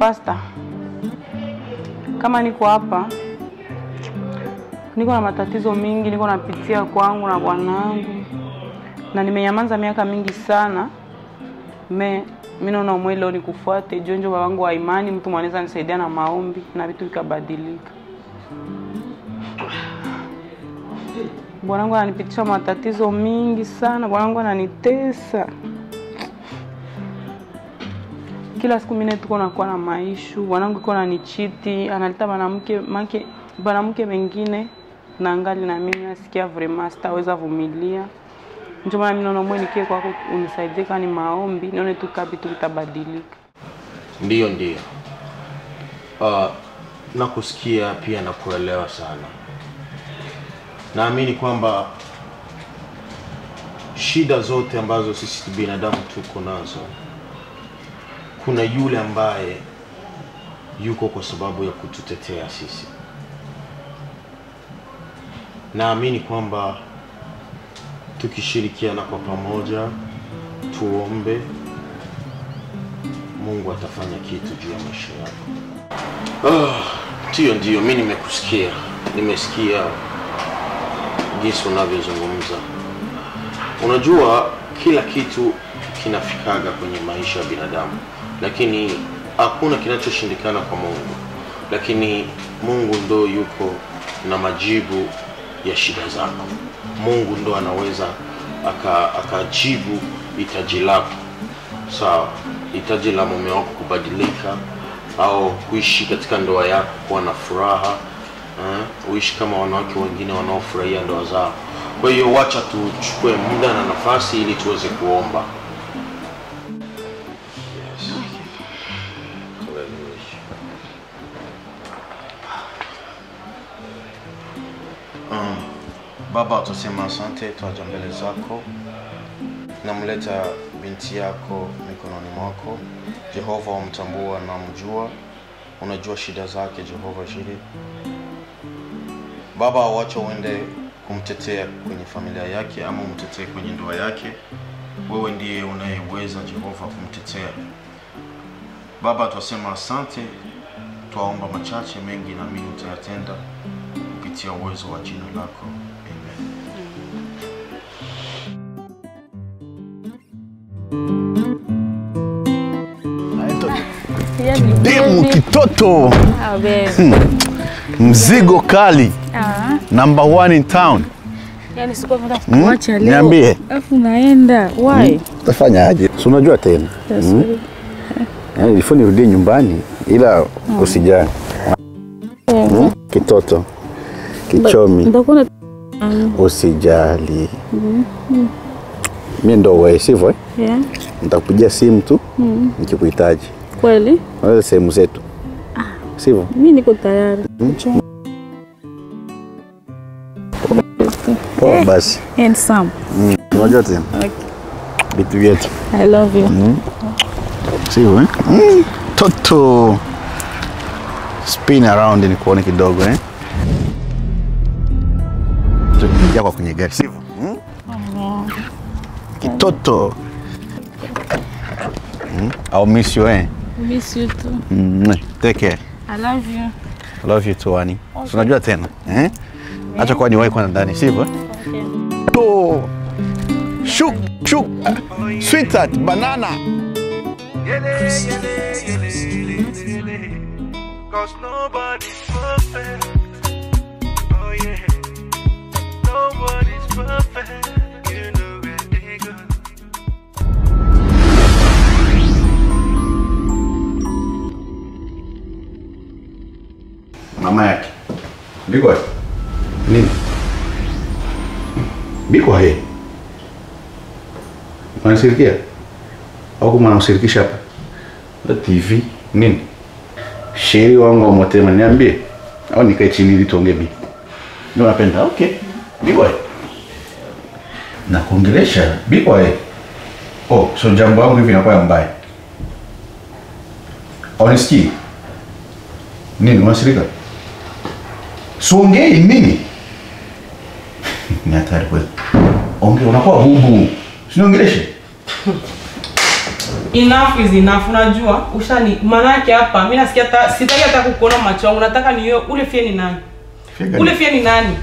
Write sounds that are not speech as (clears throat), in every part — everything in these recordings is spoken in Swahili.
Pasta, kama niko hapa, niko na matatizo mingi, niko napitia kwangu na bwanangu, na nimenyamaza miaka mingi sana. Me mimi naona umwe leo nikufuate jonjo babangu wa imani, mtu mwanaweza nisaidia na maombi na vitu vikabadilika. Bwanangu ananipitisha matatizo mingi sana, bwanangu ananitesa kila siku mine tuko nakuwa na maishu, bwanangu iko nanichiti, analeta banamke make banamke mengine na ngali na mimi nasikia vraiment sitaweza vumilia. Ndio maana mimi naona mwe nikie kwako unisaidie kani maombi, nione tu kabi tu kitabadilika. Ndiyo, ndiyo. Uh, nakusikia pia nakuelewa sana. Naamini kwamba shida zote ambazo sisi binadamu tuko nazo, kuna yule ambaye yuko kwa sababu ya kututetea sisi. Naamini kwamba tukishirikiana kwa pamoja, tuombe, Mungu atafanya kitu juu ya maisha yako. Ah, Ndiyo, ndiyo, mi nimekusikia, nimesikia jinsi unavyozungumza. Unajua, kila kitu kinafikaga kwenye maisha ya binadamu, lakini hakuna kinachoshindikana kwa Mungu. Lakini Mungu ndo yuko na majibu ya shida zako. Mungu ndo anaweza akajibu aka- hitaji lako sawa, hitaji la mume wako kubadilika au kuishi katika ndoa yako kuwa na furaha eh, uishi kama wanawake wengine wanaofurahia ndoa zao. Kwa hiyo wacha tuchukue muda na nafasi ili tuweze kuomba. Baba, tusema asante, twaja mbele zako namleta binti yako mikononi mwako Jehova, wamtambua na mjua, unajua shida zake Jehova Jiri. Baba, wacha uende kumtetea kwenye familia yake ama umtetee kwenye ndoa yake. Wewe ndiye unayeweza Jehova kumtetea. Baba, twasema asante, twaomba machache mengi, na mimi utayatenda kupitia uwezo wa jina lako, Demu kitoto Ah, hmm. mzigo kali Ah, number one in town. yani sikuwa nataka leo. Niambie. Alafu naenda. Why? Utafanyaje? Si unajua tena Yes, Yaani ilifo nirudie nyumbani ila usijali. Mm, Kitoto kichomi, usijali. Mi ndo sivyo? eh? yeah. Nitakupigia simu tu mm. nikikuhitaji. Kweli? naweza sehemu zetu ah. sivyo? Mimi niko tayari. mm. Poa basi, Handsome. unajua tena vitu vyetu I love you. sivyo? eh? Mm, Toto spin around nikuone kidogo eh? Tukiingia kwa kwenye gari sivyo? Kitoto mm? I'll miss you eh? Miss you too. Mm, take care. I love you. I love you too, Ani. Okay. unajua tena eh? Acha kwa niwahi kwa ndani sivyo? Okay. To shuk shuk sweetheart banana yele, yele, yele, Cause nobody's perfect. Oh yeah. Nobody's perfect. Mama yake. Biko nini? Biko he Unanishirikia? au kama unasirikisha hapa? Na TV nini? Sheri wangu wa motema niambie. Au nikae chini ili tuongee bi. Ndio napenda. Okay. Biko he na kuongelesha oh so jambo wangu hivi inakuwa mbaya. Onisikii? Nini unasirika? Siongei mimi. Ni hatari kweli. Ongea unakuwa bubu. Siniongeleshe. enough is enough unajua ushani manake hapa mimi nasikia hata sitaki hata kukuona macho yangu nataka niwe ule fie ni nani ule fie ni nani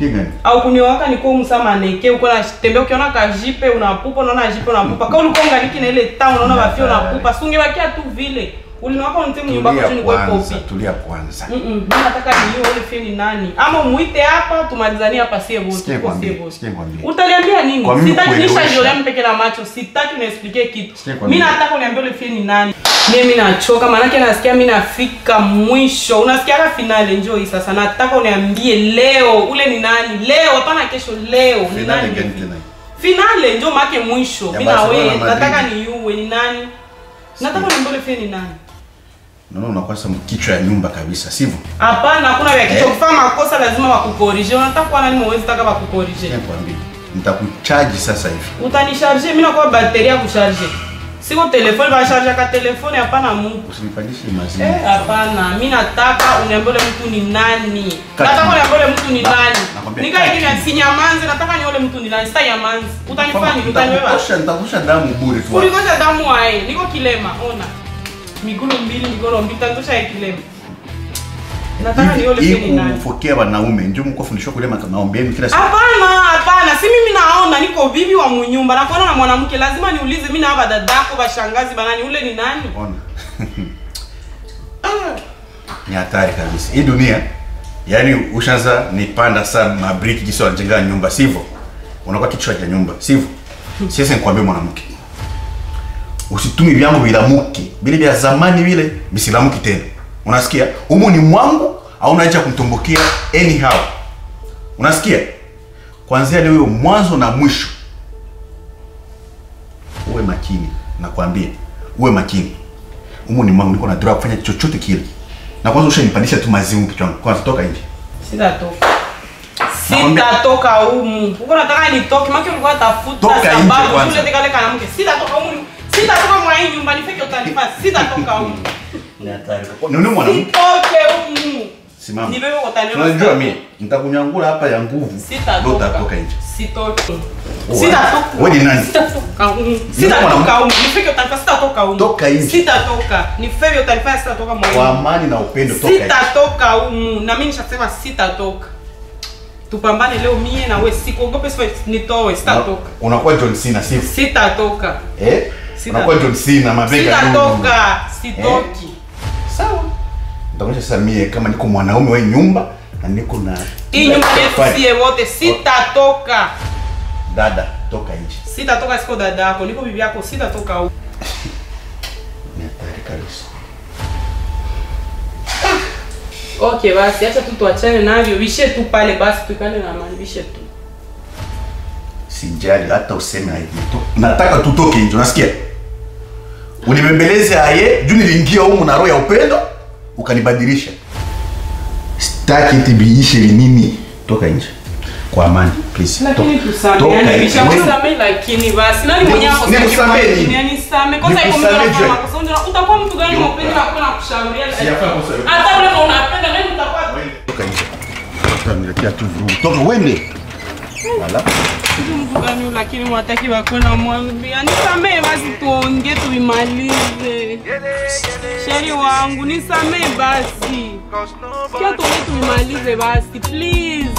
gani? au kuniwaka niko msama neke uko na tembea ukiona kajipe unapupa unaona jipe unapupa kama ulikuwa ungaliki na ile town unaona bafia unapupa sungewakia tu vile uliniwaka unite nyumba kwa chini kwa kopi tulia kwanza. Mm-mm, mimi nataka nijue ule fie ni nani. Ama muite hapa tumalizanie hapa sie wote Sikia sie wote. utaniambia nini? Kwa sitaki kuelewesha. nishajolea mpeke na macho sitaki uniexplike kitu. Mimi nataka uniambie ule fie ni nani. Mimi nachoka maana yake nasikia mimi nafika mwisho. Unasikia hata finale? Njoo sasa nataka uniambie leo. Ule ni nani? Leo hapana kesho leo. Ni nani finale njoo make mwisho. Mimi na wewe nataka niue ni nani. Nataka uniambie ule fie ni nani Naona unakuwa sasa kichwa ya nyumba kabisa, sivyo? hapana hakuna vya kichwa Ukifanya makosa lazima wakukorije unataka kuwa nani mwezi taka wakukorije nikwambie. Nitakuchaji sasa hivi. utanisharge mimi nakuwa bateria ya Siko telefoni ba charge ka telefoni hapana Mungu. Usinipandishe mazini. Eh, hapana Mimi nataka uniambie mtu ni nani nataka uniambie mtu ni nani nikae kimya sinyamanzi nataka ni mtu ni nani sita nyamanze. utanifanya utanibeba nitakukosha damu bure tu. kulikosha damu wae. niko kilema ona mbili mikono mbili fie ni nani kufokea wanaume ndio mko fundishwa kule maombi yenu kila siku. hapana hapana si mimi naona niko bibi wa munyumba nakuona na mwanamke lazima niulize mi naaba dadako bashangazi banani ule ni nani Ona. (laughs) Ni hatari kabisa. Hii dunia yani ushaanza nipanda sana mabriki jinsi wanajenga nyumba, sivyo? Unakuwa kichwa cha nyumba, sivyo? (laughs) Sisi nikwambie mwanamke. Usitumi vyangu vilamuke. Vile vya zamani vile visilamuki tena. Unasikia? Humu ni mwangu au unaacha kumtumbukia anyhow. Unasikia? kwanzia leo mwanzo na mwisho. Uwe makini, nakwambia. Uwe makini. Humu ni mwangu niko na droga kufanya chochote kile. Na kwanza ushanipandisha tu mazimu kichwani. Kwanza toka nje. sitatoka sitatoka humu uko nataka nitoke maki ulikuwa tafuta sababu kwanza. tulete kale kanamke sitatoka humu sitatoka mwa hii nyumba nifike utanifaa sitatoka huko. (laughs) Ni hatari. Ni nini mwanamke? sitoke huko. Simama. Ni wewe utanipa. Unajua mimi nitakunyangula hapa ya nguvu. Sitatoka utatoka nje. sitoke sitatoka Wewe ni nani? sitatoka huko. sitatoka huko. nifike utanipa sitatoka huko. Toka nje. sitatoka nifebe utanipa sitatoka mwa hii Kwa amani na upendo toka nje. sitatoka huko. na mimi nishasema sitatoka tupambane leo mie na wewe, sikuogope sifa nitowe sitatoka Unakuwa John Cena sio? sitatoka Eh? Unakuwa John Cena mabega sitatoka sitoki Sawa. Nitakuonyesha sasa mie kama niko mwanaume wa nyumba na niko na hii nyumba ni sie wote sitatoka dada toka nje. sitatoka siko dada yako niko bibi yako sitatoka huko (laughs) Ni hatari kabisa. okay basi acha tu tuachane navyo vishe tu pale basi tuikane na amani vishe tu Sijali hata useme hivi. Nataka tutoke nje, unasikia? Unibembeleze aye, juu niliingia humu na roho ya upendo, ukanibadilisha. Sitaki eti biishe nini. Toka nje. Kwa amani, please. lakini kusamehe lakini basi nani nikusamehe nini? iko mtu Nikusamehe anafanya je? makosa utakuwa mtu gani hata ule unapenda wewe utakuwa Toka nje. Utaniletea tu vurugu. Toka uende. Wala. Mtu gani lakini mwataki wako na mwambia nisamehe basi tuongee tuimalize. Sheri wangu nisamehe basi. Cause kia nobody, tuongee tuimalize basi please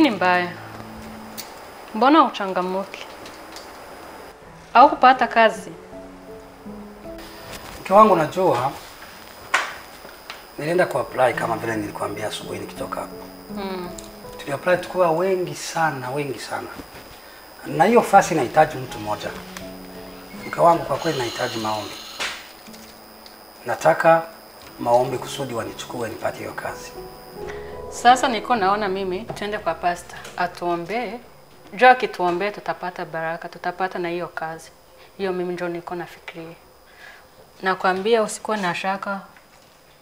nini mbaya? Mbona uchangamuki? Au kupata kazi? Mke wangu najua nilienda kuapply kama vile nilikwambia asubuhi nikitoka hapo. Mm. Tuliapply tukuwa wengi sana, wengi sana, na hiyo fasi inahitaji mtu mmoja. Mke wangu, kwa kweli nahitaji maombi. Nataka maombi kusudi wanichukue nipate hiyo kazi. Sasa niko naona mimi twende kwa pasta atuombee. jo akituombee tutapata baraka, tutapata na hiyo kazi. Hiyo mimi ndio niko nafikiria. Nakwambia usikuwe na shaka,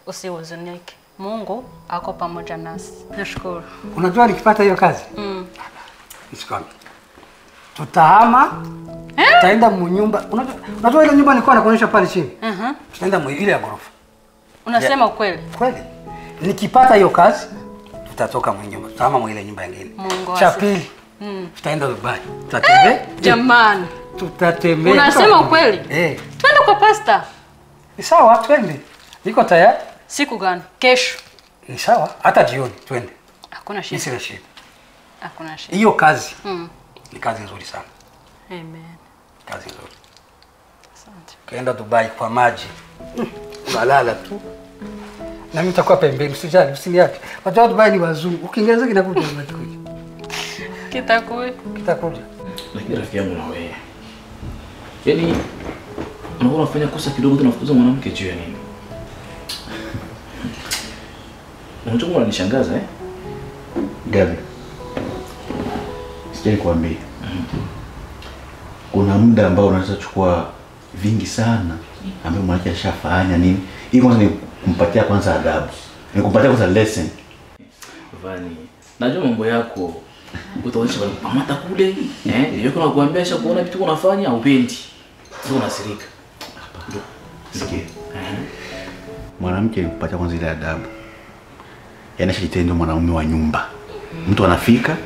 usihuzunike. Mungu ako pamoja nasi. Nashukuru. Unajua nikipata hiyo kazi Mm. Msikwambie. Tutahama tutaenda munyumba. Unajua, unajua ile nyumba nilikuwa nakuonyesha pale chini. Mhm. Tutaenda mu ile ya ghorofa. Unasema ukweli? Kweli. Nikipata hiyo kazi tutatoka mwenye nyumba. Tutahama mwile nyumba nyingine. Cha pili Mm. tutaenda Dubai. Tutatembea. Jamani. Tutatembea. Unasema ukweli? Eh. Twende kwa pasta. Ni sawa, twende. Niko tayari. Siku gani? Kesho. Ni sawa, hata jioni twende. Hakuna shida. sina shida. Hakuna shida. Hiyo kazi Mm. ni kazi nzuri sana. Amen. Kazi nzuri. Asante. Kaenda Dubai kwa maji. Mm, Unalala tu. Na mimi nitakuwa pembeni, usijali, usiniache. Watu wa Dubai ni wazungu. Ukiingereza kinakuja kinakuja. Kitakuwa. Kitakuja. lakini rafiki yangu na wewe yaani unakuwa unafanya kosa kidogo tunafukuza mwanamke juu ya nini unajua kama unanishangaza eh Gabi, sijai kuambia kuna muda ambao unaweza chukua vingi sana ambayo mwanamke ashafanya nini, hii kwanza ni kumpatia kwanza adabu, ni kumpatia kwanza lesson. Vani, najua mambo yako. Utaonyesha bali kamata kule eh yeye kuna kuambia sha kuona vitu unafanya upendi sio unasirika. Sikia, mwanamke ni kwanza ile adabu, yaani shitendo mwanaume wa nyumba. Mtu anafika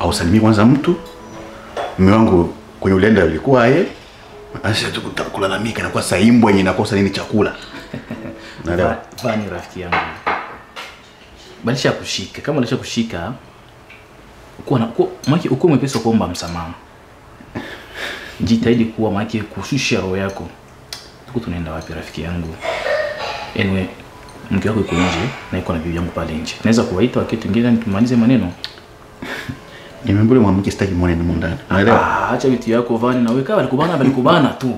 ausalimii kwanza mtu, mume wangu kwenye ulenda ulikuwa yeye. Anasha tu kulalamika inakuwa saimbwa yenye inakosa nini chakula. (laughs) Unaelewa? Vani rafiki yangu badisha kushika kama alisha kushika kuwa na maki uko mwepesi wa kuomba msamaha jitahidi kuwa maki kushusha roho yako tuko tunaenda wapi rafiki yangu anyway mke wako yuko nje na yuko na bibi yangu pale nje naweza kuwaita wakati mwingine nitumalize maneno (laughs) Nimembule mwanamke sitaki muone ndani ndani. Unaelewa? Ah, acha vitu yako vani na weka alikubana alikubana tu.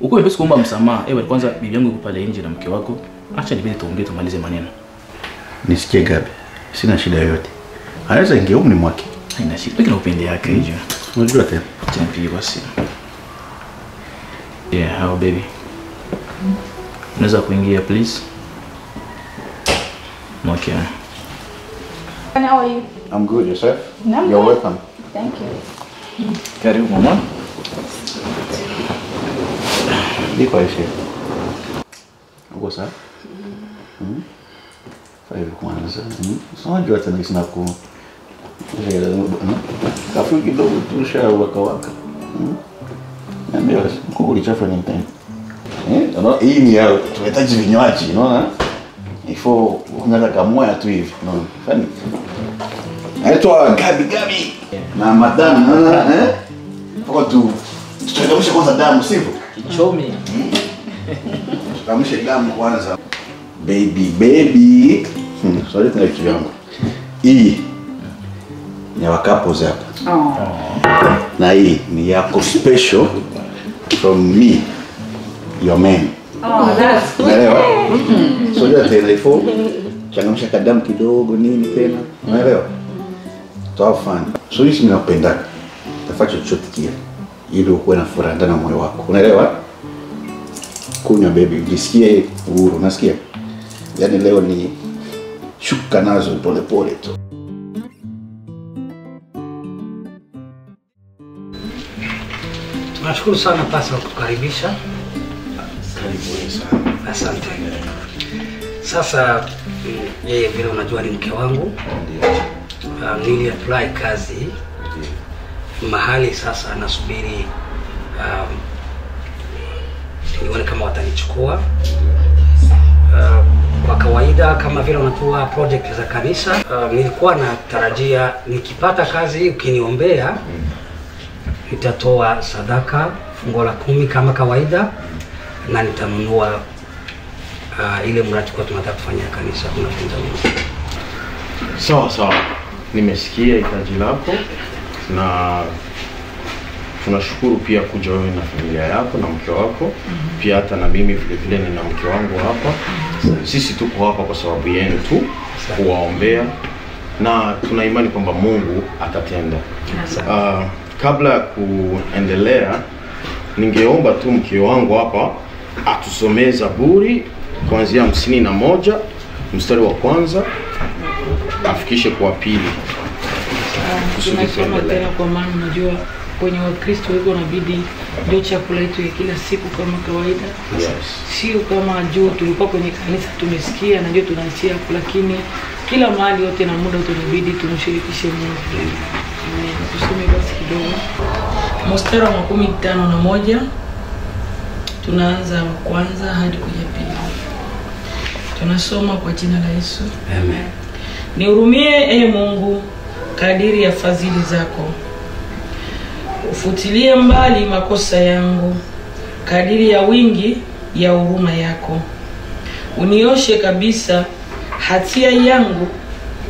Uko mwepesi kuomba msamaha. Ewe kwanza bibi yangu yuko pale nje na mke wako. Acha nibidi tuongee tumalize maneno. Nisikie Gabi, sina shida yoyote. Anaweza ingia umni mwake. Haina shida. Lakini upende yake hiyo. Unajua tena. Acha nipige kwa simu. Yeah, how baby? Unaweza kuingia please? Okay. And how are you? I'm good yourself. I'm You're good. welcome. Thank you. Karibu mama. Niko Aisha. Uko sawa? Mhm. Kwanza. Mhm. Unajua tena sina ku Kafu kidogo tu sha waka. Mhm. Niambia basi, mko ulichafu ni mtani. Eh, unaona hii ni ya tunahitaji vinywaji, unaona? Ifo kunyaka kamoya tu hivi, unaona? Fani. Naitwa Gabi Gabi. Na madam, unaona eh? Kwa tu tuchangamshe kwanza damu, sivyo? Kichomi. Tuchangamshe damu kwanza. Baby baby. Hmm, sorry tena kitu yangu. Hii ni couples hapa. Na hii ni yako special from me your man. Oh, that's Unaelewa? So ndio tena ifo changamsha kadamu kidogo nini tena. Unaelewa? Toa fun. So hii ninapenda. Tafanya chochote kile ili ukuwe na furaha ndani ya moyo wako. Unaelewa? Kunywa baby, ujisikie uhuru, unasikia? Yaani leo ni shuka nazo polepole pole tu. Tunashukuru sana pasa kukaribisha. Karibu Karibuni sana. Asante. Sasa mm, yeye vile unajua ni mke wangu. Uh, nili apply kazi Ndiyo. mahali sasa nasubiri um, nione kama watanichukua. Uh, kwa kawaida kama vile unatua project za kanisa uh, nilikuwa natarajia nikipata kazi ukiniombea nitatoa sadaka fungo la kumi kama kawaida na nitanunua uh, ile mradi kwa tunataka kufanya kanisa tunafunza Mungu. Sawa sawa, nimesikia hitaji lako na tunashukuru pia kuja wewe na familia yako na mke wako mm -hmm. pia hata na mimi vile vile nina mke wangu hapa. (coughs) Sisi tuko hapa kwa sababu yenu tu kuwaombea na tuna imani kwamba Mungu atatenda. Uh, kabla ya kuendelea, ningeomba tu mke wangu hapa atusomee Zaburi kuanzia hamsini na moja mstari wa kwanza afikishe kwa pili kusudi tunasoma tuendelee. Kwenye wakristo hivyo nabidi ndio chakula yetu ya kila siku kama kawaida. Yes. sio kama juu tulikuwa kwenye kanisa tumesikia na ndio tunaachia hapo lakini kila mahali yote na muda wote inabidi tumshirikishe mungu. Tusome basi kidogo. Mstari wa makumi tano na moja. Tunaanza wa kwanza hadi kwenye pili. Tunasoma kwa jina la yesu. Amen. Nihurumie e Mungu kadiri ya fadhili zako, ufutilie mbali makosa yangu kadiri ya wingi ya huruma yako. Unioshe kabisa hatia yangu,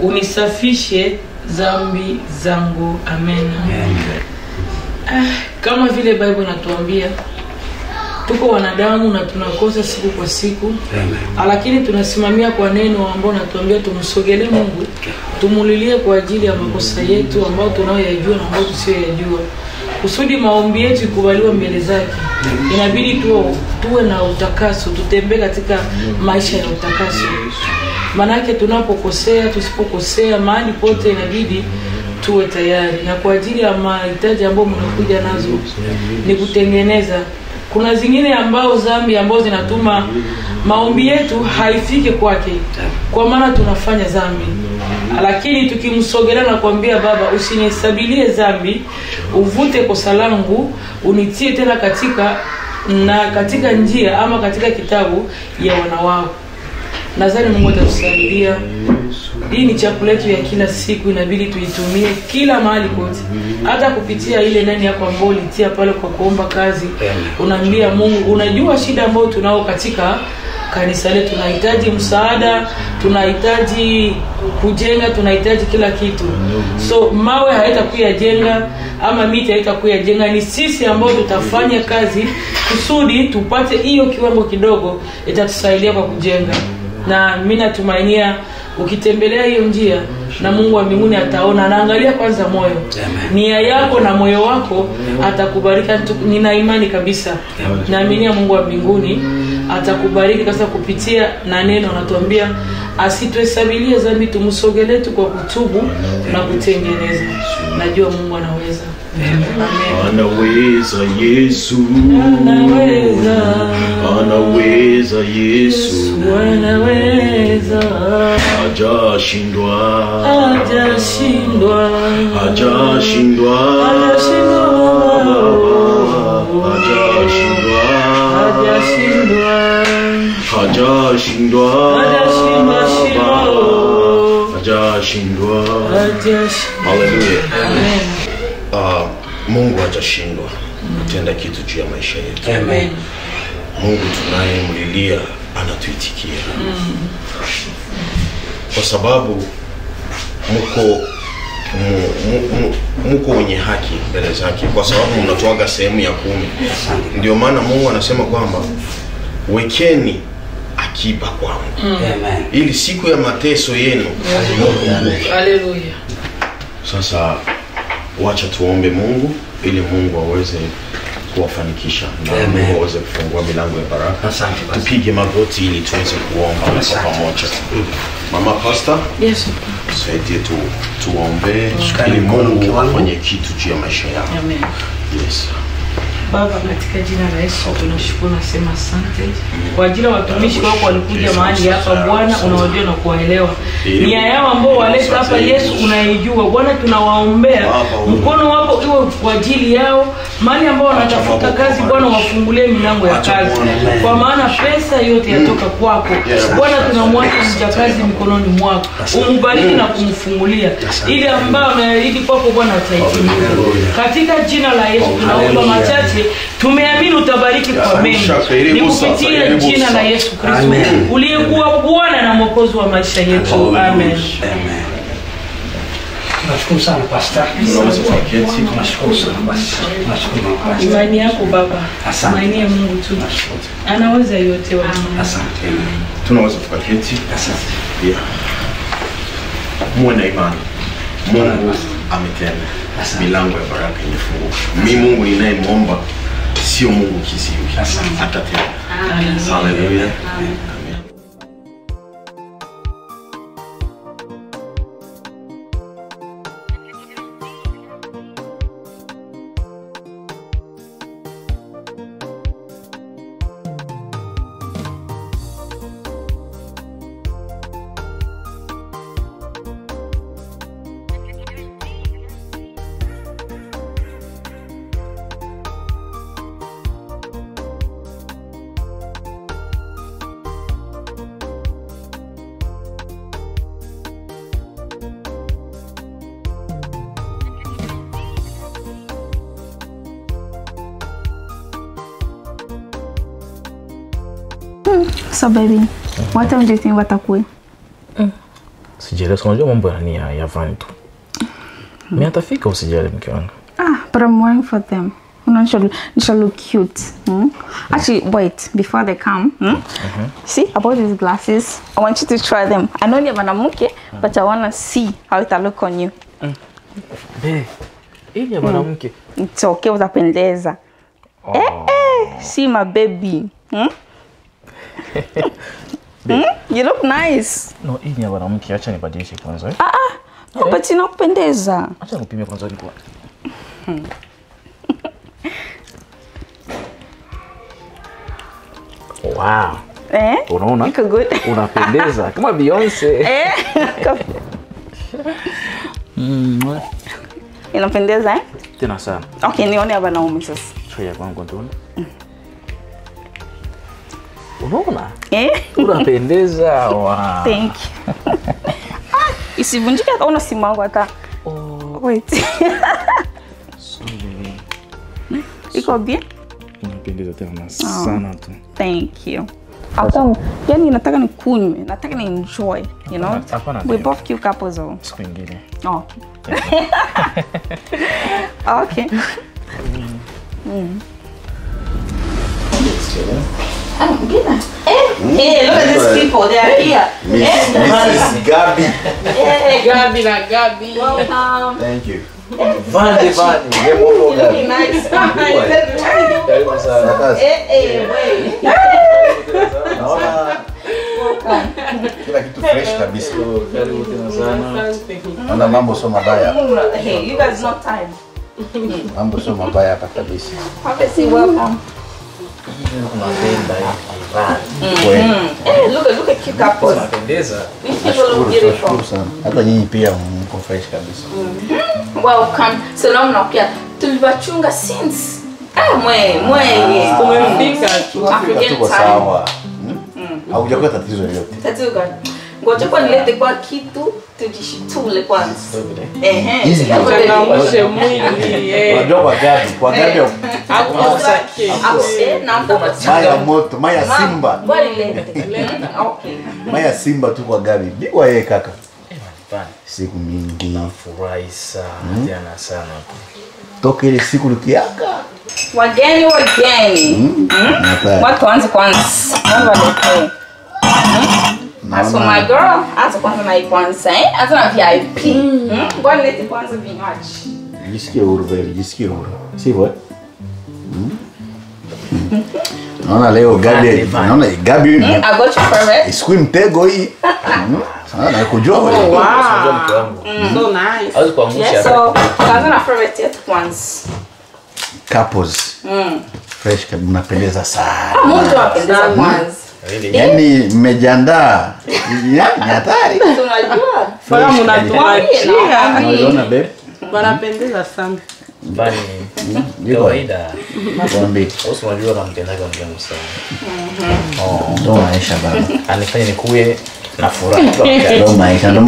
unisafishe zambi zangu. Amen. Ah, kama vile Bible natuambia tuko wanadamu na tunakosa siku kwa siku Amen. lakini tunasimamia kwa neno ambao natuambia tumsogelee Mungu, tumulilie kwa ajili ya makosa yetu ambayo tunayoyajua na ambayo tusiyoyajua, kusudi maombi yetu ikubaliwe mbele zake. Inabidi tuwe, tuwe na utakaso, tutembee katika maisha ya utakaso. Maanake tunapokosea, tusipokosea, mahali pote inabidi tuwe tayari, na kwa ajili ya mahitaji ambayo mnakuja nazo ni kutengeneza kuna zingine ambao zambi ambao zinatuma maombi yetu haifike kwake. Kwa maana tunafanya zambi. Lakini tukimsogelea na kuambia baba usinihesabilie zambi uvute kosa langu unitie tena katika na katika njia ama katika kitabu ya wanawao nadhani mungu atatusaidia hii ni chakula yetu ya kila siku inabidi tuitumie kila mahali kote hata kupitia ile nani yako ambao ulitia pale kwa kuomba kazi unaambia mungu unajua shida ambayo tunao katika kanisa letu. Tunahitaji msaada tunahitaji kujenga tunahitaji kila kitu. So mawe haitakuyajenga ama miti haitakuyajenga, ni sisi ambao tutafanya kazi kusudi tupate hiyo kiwango kidogo itatusaidia kwa kujenga. Na mi natumainia ukitembelea hiyo njia na mungu wa mbinguni ataona. Anaangalia kwanza moyo. Nia yako na moyo wako atakubarika nina imani kabisa. Naaminia mungu wa mbinguni atakubariki kasa kupitia na neno anatuambia asituhesabilie zambi tumsogele tu kwa kutubu na kutengeneza najua mungu anaweza. Anaweza yesu. Anaweza. Anaweza yesu. Anaweza. Hajashindwa. Hajashindwa. Hajashindwa. Hajashindwa. Hajashindwa. Hajashindwa hajashindwa shindwa hajashindwa hajashindwa haleluya Amen. uh, mungu hajashindwa kutenda kitu juu ya maisha yetu. Amen. mungu tunayemlilia anatuitikia. Kwa sababu mko mko wenye haki mbele zake. Kwa sababu mnatoaga sehemu ya kumi. Ndio maana mungu anasema kwamba wekeni akiba kwangu. Mm. ili siku ya mateso yenu Haleluya. sasa wacha tuombe mungu ili mungu aweze kuwafanikisha na mungu aweze kufungua milango ya baraka. Tupige magoti ili tuweze kuomba kwa pamoja. Mama pasta yes, tusaidie tu tuombe ili mungu afanye kitu juu ya maisha yao Amen. yes. Baba, katika jina la Yesu tunashukuru, nasema asante. Kwa ajili ya watumishi wako walikuja mahali hapa Bwana, unawajua na kuwaelewa. Nia yao ambao waleta hapa Yesu, unaijua. Bwana, tunawaombea. Mkono wako iwe kwa ajili yao, mahali ambao wanatafuta kazi Bwana, wafungulie milango ya kazi, kwa maana pesa yote yatoka kwako. Bwana. Tunamwacha mjakazi mikononi mwako, umbariki na kumfungulia. Ili ambayo ameahidi kwako Bwana ataitimiza katika jina la Yesu. Tunaomba machache, tumeamini utabariki kwa mengi, ni kupitia jina la Yesu Kristo uliyekuwa Bwana na Mwokozi wa maisha yetu. Amen. Amen. Tunashukuru sana Pastor. Tunaweza tukaketi. Tunashukuru sana basi. Tunashukuru Pastor. Imani yako Baba, Asante. imani Mungu tu, anaweza yote wa Asante. tunaweza tukaketi Asante. yeah. muwe na imani mungu ametenda milango ya baraka imefunguka mi mungu ninayemwomba sio mungu kiziwi. Asante. atatenda haleluya baby, what time do you think watakuwa? Sijali, si unajua mambo ya nani ya, ya van tu. Mimi atafika usijali mke wangu. Ah, but I'm worrying for them. You know, shall, shall look cute. Hmm? Actually, wait, before they come, hmm? see, about these glasses. I want you to try them. I know they're manamuke, mm. but I wanna see how it look on you. Be, hii ni ya mwanamke. It's okay, utapendeza. Eh, eh, see my baby. Hmm? Hmm? You look nice. No, hii ni ya mwanamke. Acha nibadilishe kwanza. eh. Ah, ah. No, but kupendeza. Acha nipime kwanza niko. Wow. Eh? Unaona? Iko good. Unapendeza kama Beyonce. (laughs) Eh? Mm, Inapendeza eh? tena sana. Okay, nione hapa Naomi sasa. Shoya kwangu tuone. Unaona? (laughs) Eh? Unapendeza. (laughs) Wow. Thank you. (laughs) Ah, Isivunjike hata una simu yangu hata. Wait. Iko bien? Unapendeza tena sana tu. Thank you. Hata yani nataka nikunywe, nataka ni enjoy, you know? Hapana, We both cute couples though. Siku ingine. Oh. okay. Mm. Oh, that. Eh, hey, look at these people. They are here. Mrs. Gabi. Hey, Gabi na Gabi. welcome. Thank you. Vande vande. You looking nice. Karibu sana. Hey, hey, wait. Naona kila kitu fresh kabisa. Karibu tena sana. Naona mambo sio mabaya. Hey, you guys not time. Mambo sio mabaya hapa kabisa. Have a seat. Welcome. Nashukuru, beautiful. tunashukuru sana. Hata nyinyi pia mko fresh kabisa. Welcome. So na pia tulivachunga since ah mwe mwe Tumefika tu. African Tuko time. sawa. Hmm? Haujakuwa tatizo lolote. Tatizo gani? Ngoja kwa nilete kwa kitu tujishitule kwanza. Ehe. Hizi ndio Changamshe mwili. eh. Unajua kwa Gabi, kwa Gabi Akusake. Hapo eh na mtapatia. maya moto, maya simba. Nilete. Okay. Maya simba tu kwa gari. Bigwa yeye kaka. Siku mingi. nafurahi sana tena sana. Toka ile siku likiaka. Wageni wageni. Watu anze kwanza. As for my girl, anza kwanza na hii eh? Anza na VIP. Mm? Ngoja nilete kwanza vinywaji. jisikie huru baby, jisikie huru. Sivyo? eh? Hmm. Naona leo Gabi, naona Gabi Mm, I got you favorite. isikui mtego hii. (laughs) Hmm? Sana nakujua wewe. Unajua mke wangu. So nice. Hawezi kuangusha. Yes, so tuanze na favorite yetu kwanza. Couples. Mm. Fresh kabisa mnapendeza sana. Mungu apendeza kwanza. Really? Yaani mmejiandaa. Ni hatari. (laughs) Unaona babe? Wanapendeza sana. Kawaida. Unajua nampendaga mke wangu sana. Ndio maisha baba. Anifanye nikuwe na furaha. Maisha. Ndio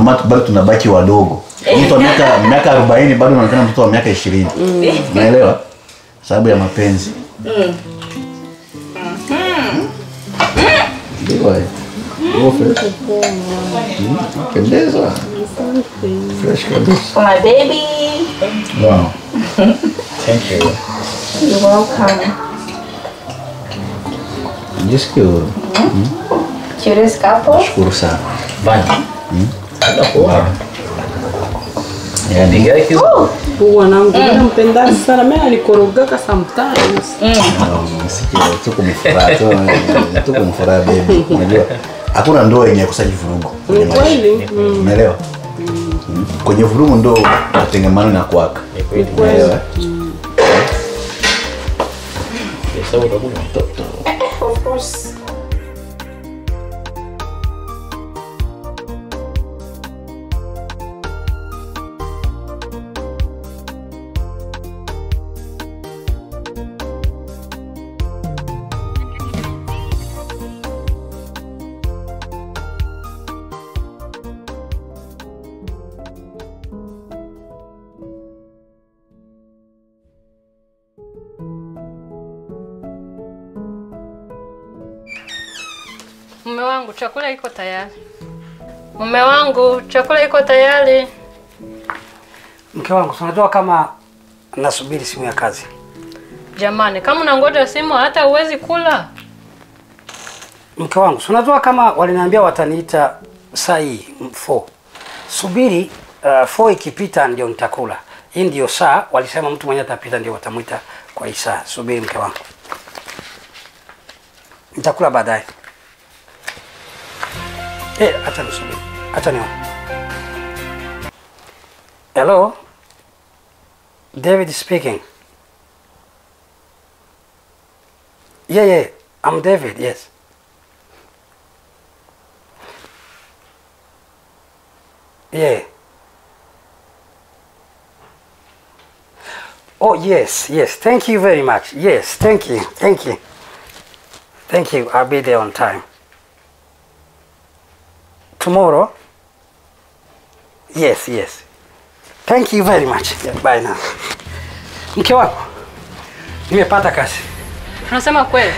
maana bado tunabaki wadogo. Mtu wa miaka miaka 40 bado anaonekana mtoto wa miaka 20. Unaelewa? Sababu ya mapenzi. Ndio. eh. Ndio fresh. Mm, Pendeza. Fresh kabisa. For my baby. Wow. Thank you. You're welcome. Jisikie huru. Cutest couple. Shukuru sana. Vani. Hata kuona. Yaani Piga hiyo. Huyu wanangu nampenda sana. Mimi alikorogaka sometimes. Sikia, tuko mfuraha tu, tuko mfuraha baby. Unajua hakuna ndoa yenye kusaji vurugu maisha. kweli. Mm. Umeelewa? Mm. Kwenye vurugu ndo matengemano na kwaka kweli. Umeelewa? Of course. Wangu, chakula iko tayari. Mume wangu, chakula iko tayari. Mke wangu, tunajua kama nasubiri simu ya kazi. Jamani, kama unangoja simu hata uwezi kula. Mke wangu, tunajua unajua kama waliniambia wataniita saa hii 4. Subiri uh, 4 ikipita ndio nitakula. Hii ndio saa walisema mtu mwenye atapita ndio watamwita kwa hii saa. Subiri mke wangu. Nitakula baadaye. Eh, acha nisubiri. Acha nione. Hello? David speaking. Yeah, yeah. I'm David, yes. Yeah. Oh, yes, yes. Thank you very much. Yes, thank you. Thank you. Thank you. I'll be there on time. Tomorrow? Yes, yes. Thank you very much. Yeah, bye now. Mke wako nimepata kazi. Unasema kweli?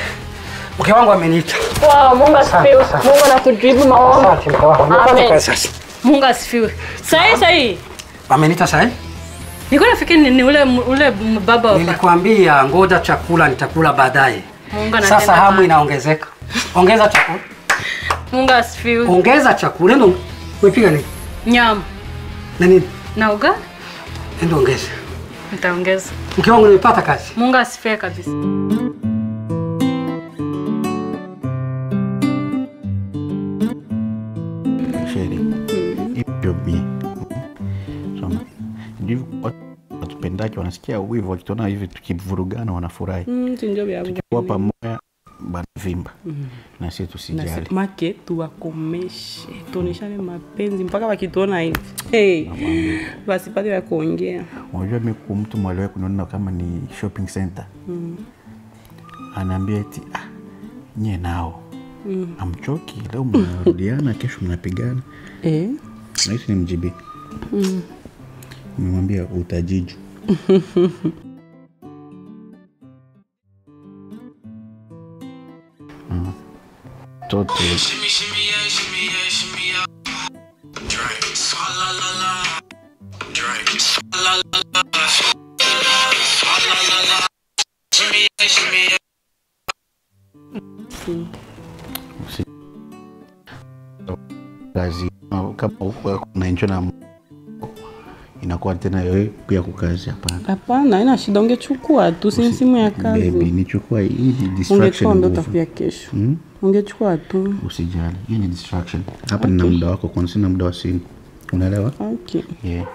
Mke wangu ameniita. Wow, Mungu asifiwe. Mungu anakujibu maombi. Asante mke wangu. Nimepata kazi sasa. Mungu asifiwe. Sahi sahi. Ameniita sahi? Nilikuwa nafikiri ni, ni ule ule baba wa Nilikwambia ngoja chakula nitakula baadaye. Mungu anatenda Sasa hamu inaongezeka. Ongeza chakula. Mungu asifiwe. Ongeza chakula. Ndio umepiga nini? Nyama Na nini? na ugali Ndio ongeza. nitaongeza. Mke wangu nimepata kazi. Mungu asifiwe kabisa. Sheri, ndivyo watupendaji wanasikia wivu wakituona hivi tukivurugana wanafurahi Mm, vya tukiwa pamoja banavimba na sie tusijali. Make tuwakomeshe. Tuoneshane mapenzi mpaka wakituona hivi. Hey, wasipate ya kuongea. Unajua mi mtu mwaliwahi kuniona kama ni shopping center. Anaambia eti ah, nye nao. Amchoki leo mnarudiana (laughs) kesho mnapigana. Eh? nahisi ni mjibi nimwambia utajiju (laughs) Shimmy, shimmy, yeah, shimmy, yeah, shimmy, la, la. La, la. Inakuwa tena wewe pia kukazi hapana hapana ina shida ungechukua tu si simu ya Baby, kazi nichukua hii ungechukua distraction nguvu. utakuja kesho Mm? ungechukua tu usijali hii ni distraction hapa Okay. nina muda wako kwana sina muda wa simu unaelewa okay. yeah.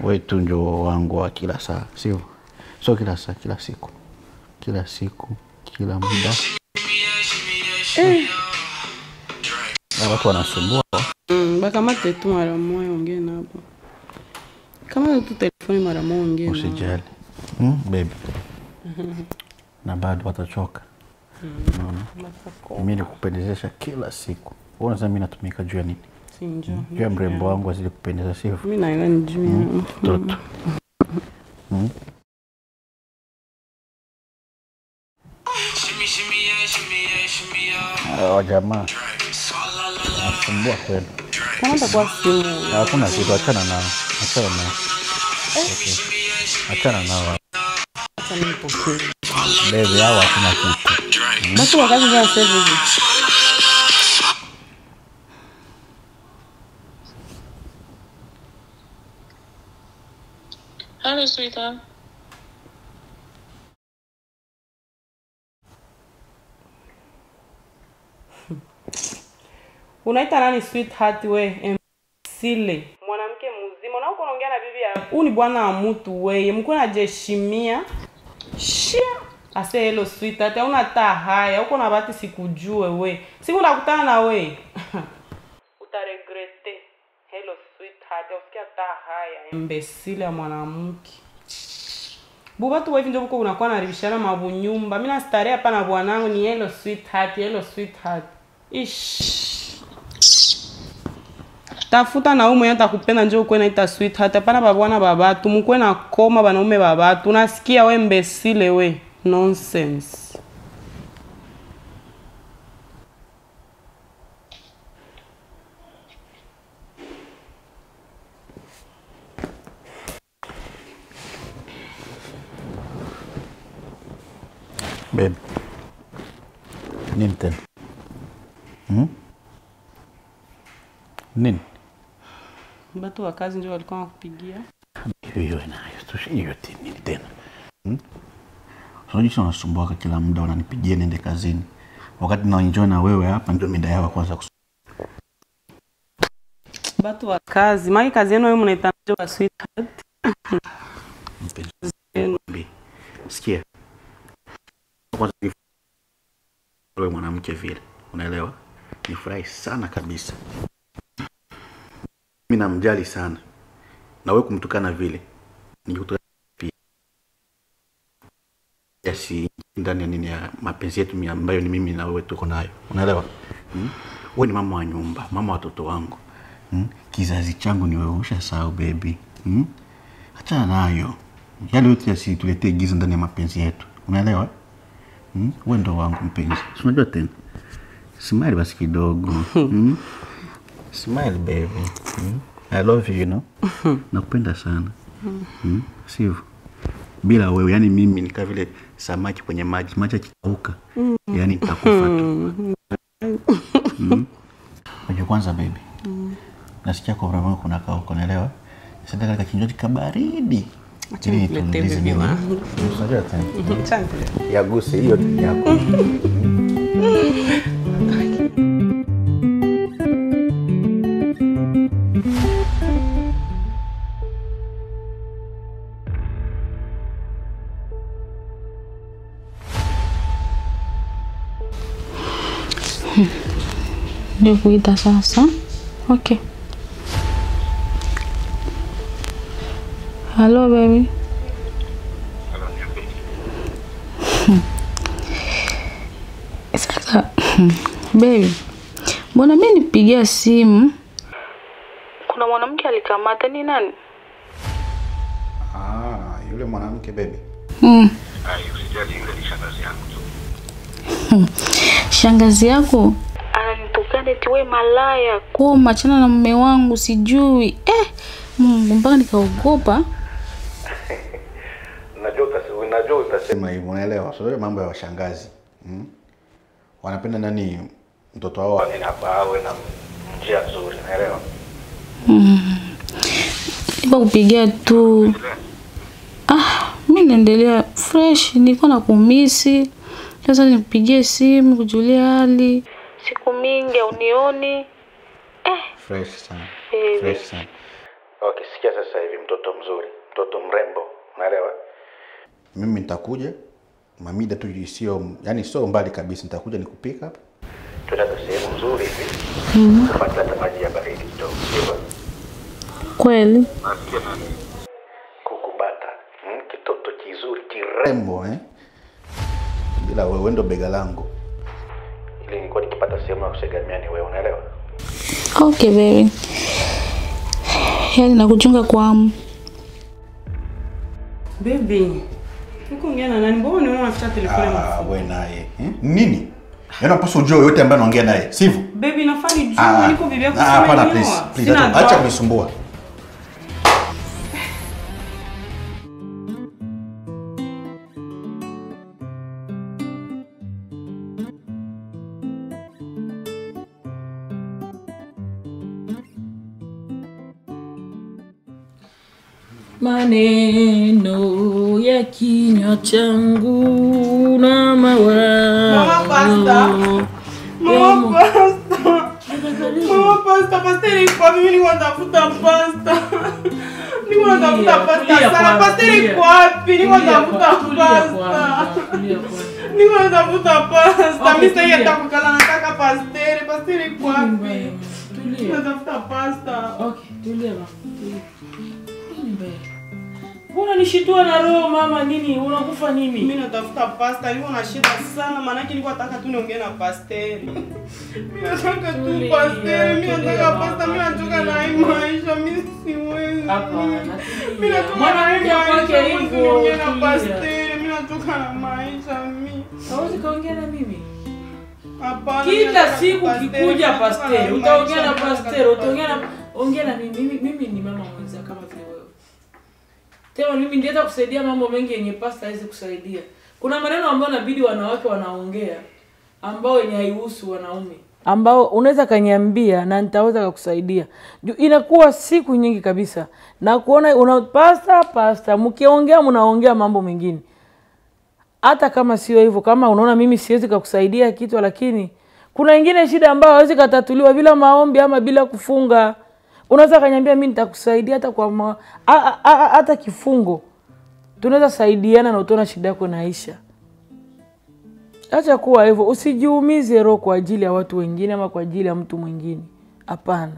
we tu ndio wangu wa kila saa sio sio kila saa kila siku kila siku kila muda eh. watu wanasumbua mm, bakamate tu mara moja ongee nabo kama tu telefoni mara moja usijali. Mm, baby. (laughs) Na bado watachoka. Mimi mi nikupendezesha kila siku. Wewe unasema mi natumika juu ya nini? Sinjo juu ya mrembo wangu azidi kupendeza sivyo? mi naila ni juu ya mtoto. Mm. Jamaa nasumbua kweli. Kama takuwa simu. Hakuna kitu achana nao. Achana nao. Okay. achana nao. Acha nipokee Baby, hao hakuna kitu. Basi wakati za service. Hello, sweetheart. Unaita nani sweetheart we? Sile mwanamke mzima. Na uko unaongea na bibi ya huu ni bwana wa mtu weye mko najeshimia shia. Ase hello sweetheart. Hauna taa haya. Uko na bati sikujue we. Siku nakutana na we. (laughs) Utaregrete. Hello sweetheart. Usikia taa haya. Mbesile ya mwanamke. Bubatu wevi ndio buko unakuwa naribishana mabunyumba. Mi nastarehe hapa na bwanangu ni hello sweetheart. Hello sweetheart. Ish tafuta na umwe atakupenda nje ukwe naita sweetheart. Hapana babwana babatu mukwe na koma banaume babatu nasikia we mbesile we. Nonsense. Babe, nini tena? Hmm? nini? Batu wa kazi ndio walikuwa wakupigia. Hiyo nayo ti- nini tena? Hmm? Unajua unasumbuaka kila muda wananipigia niende kazini. Wakati na enjoy na wewe hapa ndio mida yao ya kwanza kus Batu wa kazi, maki kazi yenu wewe mnaita wa sweetheart. Mpenzi. Sikia. Kwanza wewe mwanamke vile. Unaelewa? Nifurahi sana kabisa. Mimi namjali sana. Na wewe kumtukana vile. si ndani ya nini ya mapenzi yetu ambayo ni mimi na wewe tuko nayo. Unaelewa? Hmm? Wewe ni mama wa nyumba, mama wa watoto wangu. Hmm? Kizazi changu ni wewe, ushasahau baby. Hmm? Achana nayo. Yale yote yasituletee giza ndani ya mapenzi yetu. Unaelewa? Hmm? Wewe ndo wangu mpenzi. Unajua tena? simari basi kidogo. (laughs) hmm? Smile baby. Mm. I love you, you know. (laughs) Nakupenda sana. Mm. Sivyo? Bila wewe, yani mimi ni kama vile samaki kwenye maji, maji yakikauka, yani nitakufa tu. (laughs) mm. Unajua kwanza baby. Mm. Nasikia kwa bravo kuna kauka, unaelewa? Sasa katika kinywaji kabaridi. Ili nitulize wangu. Unajua tena? (laughs) Yaguse hiyo yako. Ndio kuita sasa. Okay. Hello baby. (laughs) Sasa (laughs) baby, mbona mimi nipigia simu? Kuna mwanamke alikamata, ni nani? Ah, yule mwanamke baby. Mm. (laughs) Shangazi yako eti we malaya, koma, achana na mume wangu, sijui eh, Mungu, mpaka nikaogopa. (laughs) Najua najua utasema hivyo, unaelewa? Sio mambo ya washangazi. hmm? Wanapenda nani mtoto wao awe na njia nzuri, unaelewa? Mm. Ipa kupigia tu. Ah, mi naendelea fresh, nilikuwa na kumisi. Sasa nipigie simu kujulia hali. Siku mingi unioni. Eh, Fresh sana. eh. Fresh sana. Okay, sikia sasa hivi mtoto mzuri, mtoto mrembo, unaelewa? Mimi nitakuja mamida tu sio, yani sio mbali kabisa, nitakuja nikupika hapa. Tunaenda sehemu nzuri hivi. Mhm. Tupate hata maji ya baridi kidogo. Sio? Kweli. Nasikia nani? Kuku bata. Mm, kitoto kizuri kirembo eh? Bila wewe ndo bega langu. Nikipata sehemu ya kusegemea ni wewe, unaelewa? Okay baby. Yaani nakuchunga kwa hamu. Baby. Uko ongea na nani? Mbona unaona unafuta telefoni Ah, wewe naye. Eh? Nini? Yaani unapaswa ujue yote ambaye anaongea naye, sivyo? Baby nafani Ah, niko bibi yako. ah, sina hapana please. Please acha, acha kunisumbua. Maneno ya kinywa changu na mawazo pasta. Mama pasta. Mama pasta, pasta ilikuwa mimi nilikuwa natafuta pasta. Nilikuwa natafuta pasta tulia sana. kwanza, Pasta tulia. ilikuwa wapi? Nilikuwa Tulia natafuta kwanza, tulia pasta. kwanza, tulia kwanza. Nilikuwa natafuta pasta. Okay, Mimi sasa tulia. nitakukala nataka pastere. Pasta ilikuwa wapi? Tulia. Natafuta pasta. Okay, tulia mama. tulia. Nini mbaya? Mbona nishitua na roho mama nini? Unakufa nini? Mimi natafuta pasta. leo na shida sana maana yake nilikuwa nataka tu niongee na pasteri. (laughs) Mimi nataka tu pasteli, pasteri. Mimi nataka pasta. Mimi nataka na hii maisha. Mimi siwezi. Hapana, Mimi nataka Mwana na hii kwake hivyo, niongee na pasteli, pasteri. Mimi nataka na maisha. Mimi. Hawezi kaongea na mimi. Hapana. Kila siku kikuja pasteli, pasteri, utaongea na pasteli, pasteri, utaongea na ongea na mimi. Mimi ni mama mwenza kama vile wewe. Tena mimi ndienda kusaidia mambo mengi yenye pasta hawezi kusaidia. kuna maneno ambayo inabidi wanawake wanaongea ambao yenye haihusu wanaume. Ambao unaweza kaniambia na nitaweza kukusaidia. Juu inakuwa siku nyingi kabisa. Na kuona una pasta pasta mkiongea mnaongea mambo mengine. Hata kama sio hivyo kama unaona mimi siwezi kukusaidia kitu lakini kuna ingine shida ambayo hawezi katatuliwa bila maombi ama bila kufunga unaweza kaniambia mi nitakusaidia hata kwa ma... a, a, a, hata kifungo tunaweza saidiana na utaona shida yako naisha acha kuwa hivyo usijiumize roho kwa ajili ya watu wengine ama kwa ajili ya mtu mwingine hapana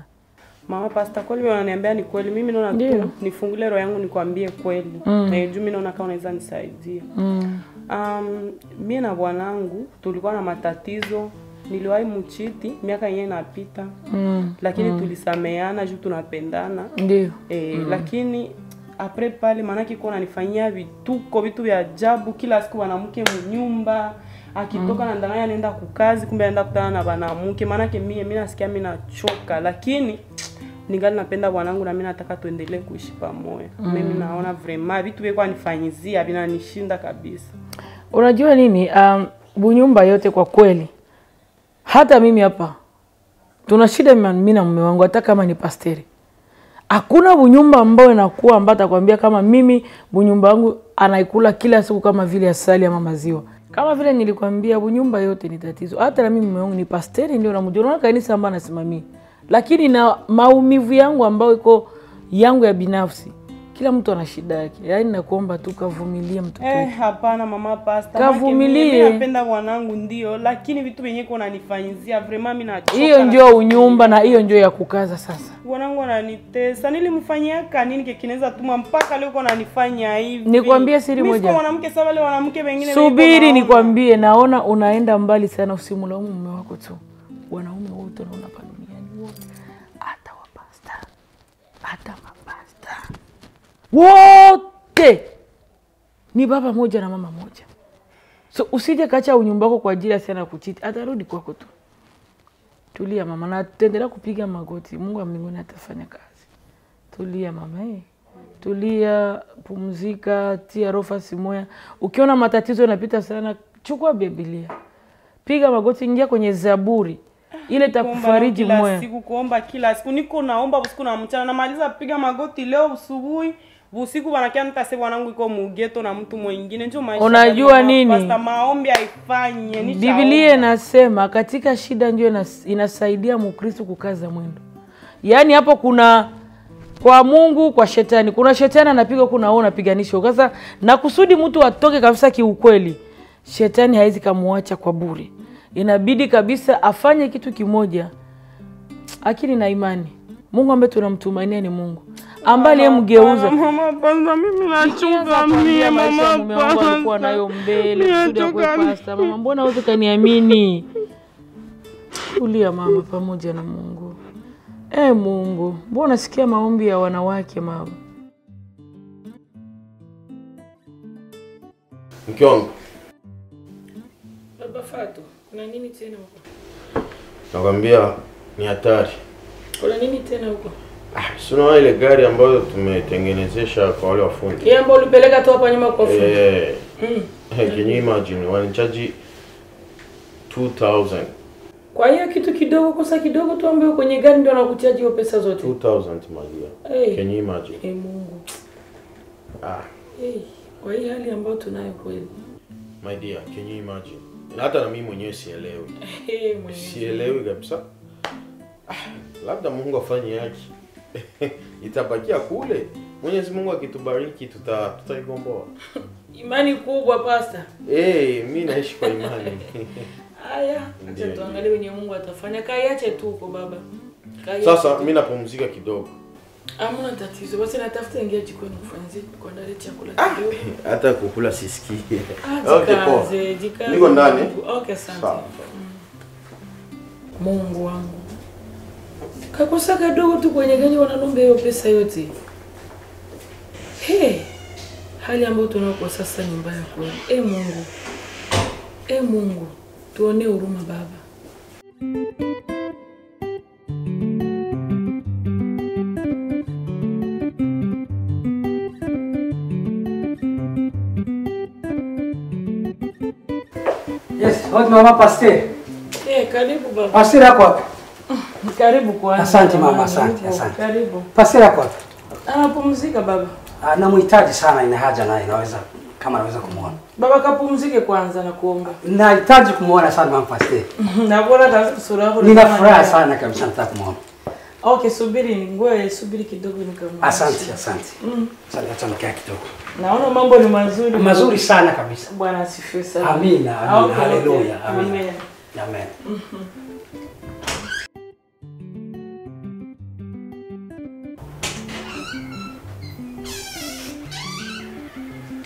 Mama pasta, kweli wananiambia ni kweli. Mimi naona tu nifungule roho yangu nikwambie kweli. Mm. Na juu mimi naona kama unaweza nisaidia. mm. Um, mimi na bwanangu tulikuwa na matatizo. Niliwahi mchiti miaka yenyewe inapita. Mm. Lakini Mm. tulisameana juu tunapendana. ndio E, Mm. lakini apres pale maanake kuwa nanifanyia vituko vitu vya ajabu kila siku wanamke mnyumba akitoka Mm. na ndanganya anaenda kukazi kumbe anaenda kutana na wanamke maanake mie mi nasikia mi nachoka lakini ningali napenda bwanangu na mi nataka tuendelee kuishi pamoja Mm. mimi naona vraiment vitu vyekuwa nifanyizia vinanishinda kabisa unajua nini um, bunyumba yote kwa kweli hata mimi hapa tuna shida mimi na mume wangu hata kama ni pasteri. Hakuna bunyumba ambayo inakuwa ambayo atakwambia kama mimi bunyumba wangu anaikula kila siku kama vile asali ama maziwa. Kama vile nilikwambia bunyumba yote ni tatizo. Hata na mimi mume wangu ni pasteri ndio namjua. Unaona kanisa ambayo anasimamia lakini na maumivu yangu ambayo iko yangu ya binafsi kila mtu ana shida yake yaani nakuomba tu kavumilie mtoto Eh, hapana mama pasta. Kavumilie. Napenda bwanangu ndio, lakini vitu vyenyewe kuna nifanyizia vraiment mimi nachoka. hiyo ndio unyumba na hiyo ndio ya kukaza sasa Mwanangu ananitesa. Nilimfanyia kanini kinaweza tuma mpaka leo kuna nifanya hivi. Nikwambie siri Mimi moja. siko mwanamke sawa wale wanawake wengine. subiri nikwambie naona unaenda mbali sana usimlaumu mume wako tu wanaume wote wanaona pa duniani wote hata wapasta hata mapasta wote. Ni baba moja na mama moja. So usije kacha unyumba wako kwa ajili ya sana kuchiti. Atarudi kwako tu. Tulia mama. Na tutaendelea kupiga magoti. Mungu wa mbinguni atafanya kazi. Tulia mama eh. tulia pumzika tia rofa simoya. Ukiona matatizo yanapita sana chukua biblia. Piga magoti ingia kwenye zaburi. Ile takufariji kila moya siku kuomba kila siku. Niko naomba usiku na mchana. Namaliza piga magoti leo usubuhi usiku wanakia nitase wanangu iko mugeto na mtu mwingine njo maisha Unajua nini? pasta, maombi aifanye. Biblia inasema katika shida ndio inasaidia Mkristo kukaza mwendo. Yaani hapo kuna kwa Mungu, kwa shetani. Kuna shetani anapiga, kuna wewe unapiganisha. Sasa na kusudi mtu atoke kabisa kiukweli, shetani haizi kamuacha kwa bure. Inabidi kabisa afanye kitu kimoja, akili na imani. Mungu ambaye tunamtumainia ni Mungu ambaye aliyemgeuza Mama kwanza, mimi nachoka mie mama wangu alikuwa nayo mbele pasta. Mama, mbona huwezi kaniamini? Tulia mama, pamoja na Mungu. E Mungu, mbona nasikia maombi ya wanawake mama? Mke wangu, Baba Fatu, kuna nini tena nakwambia ni hatari. Kuna nini tena huko? Si unaona ile gari ambayo tumetengenezesha kwa wale wafundi Yeye ambaye ulipeleka tu hapa nyuma kwa fundi. eh, Mm. can you imagine wanichaji 2000 Kwa hiyo kitu kidogo, kosa kidogo tu ambayo kwenye gari ndio anakuchaji hiyo pesa zote. 2000 Maria. Hey. Can you imagine? Hey, Mungu. Ah, Hey, kwa hii hali ambayo tunayo kweli. my dear, can you imagine? Na hata na mimi mwenyewe sielewi. Hey, mwenyewe. Sielewi kabisa. Ah, labda Mungu afanye yake. (laughs) Itabakia kule. Mwenyezi Mungu akitubariki tuta tutaigomboa. (laughs) Imani kubwa pasta. Eh, mimi naishi kwa imani. (laughs) Haya, acha tuangalie wenye Mungu atafanya. Kaiache tu huko baba. Kaiache Sasa mimi napumzika kidogo. Hamna tatizo. Basi natafuta ingia jikoni kufanyizie kuandalia chakula kidogo. Hata kukula sisikii. Okay, jikaze. Niko ndani. Okay, asante. Mungu wangu. Kakosa kadogo tu kwenye gani wanalomba hiyo pesa yote. He, hali ambayo tunao kwa sasa ni mbaya kweli. E Mungu, e Mungu, tuonee huruma Baba. Odi mama Pasteur. Eh, hey, karibu baba. Pasteur yako wapi? Karibu kwanza. Asante mama, asante, asante. Karibu. Pasira kwa. wapi? Anapumzika baba. Ah, namhitaji sana, ina haja naye, naweza kama naweza kumuona. Baba kapumzike kwanza na kuomba. Nahitaji kumuona sana mama Pasteur. (laughs) Nakuona hata sura yako. Nina furaha ni- sana kabisa, nataka kumuona. Okay, subiri ngoe, subiri kidogo nikamwona. Asante, asante. Mm. Asante, acha nikaa kidogo. Naona mambo ni mazuri. Mazuri sana kabisa. Bwana asifiwe sana. Amina, amina, Okay, okay. amina. Amen. Amen. Mhm.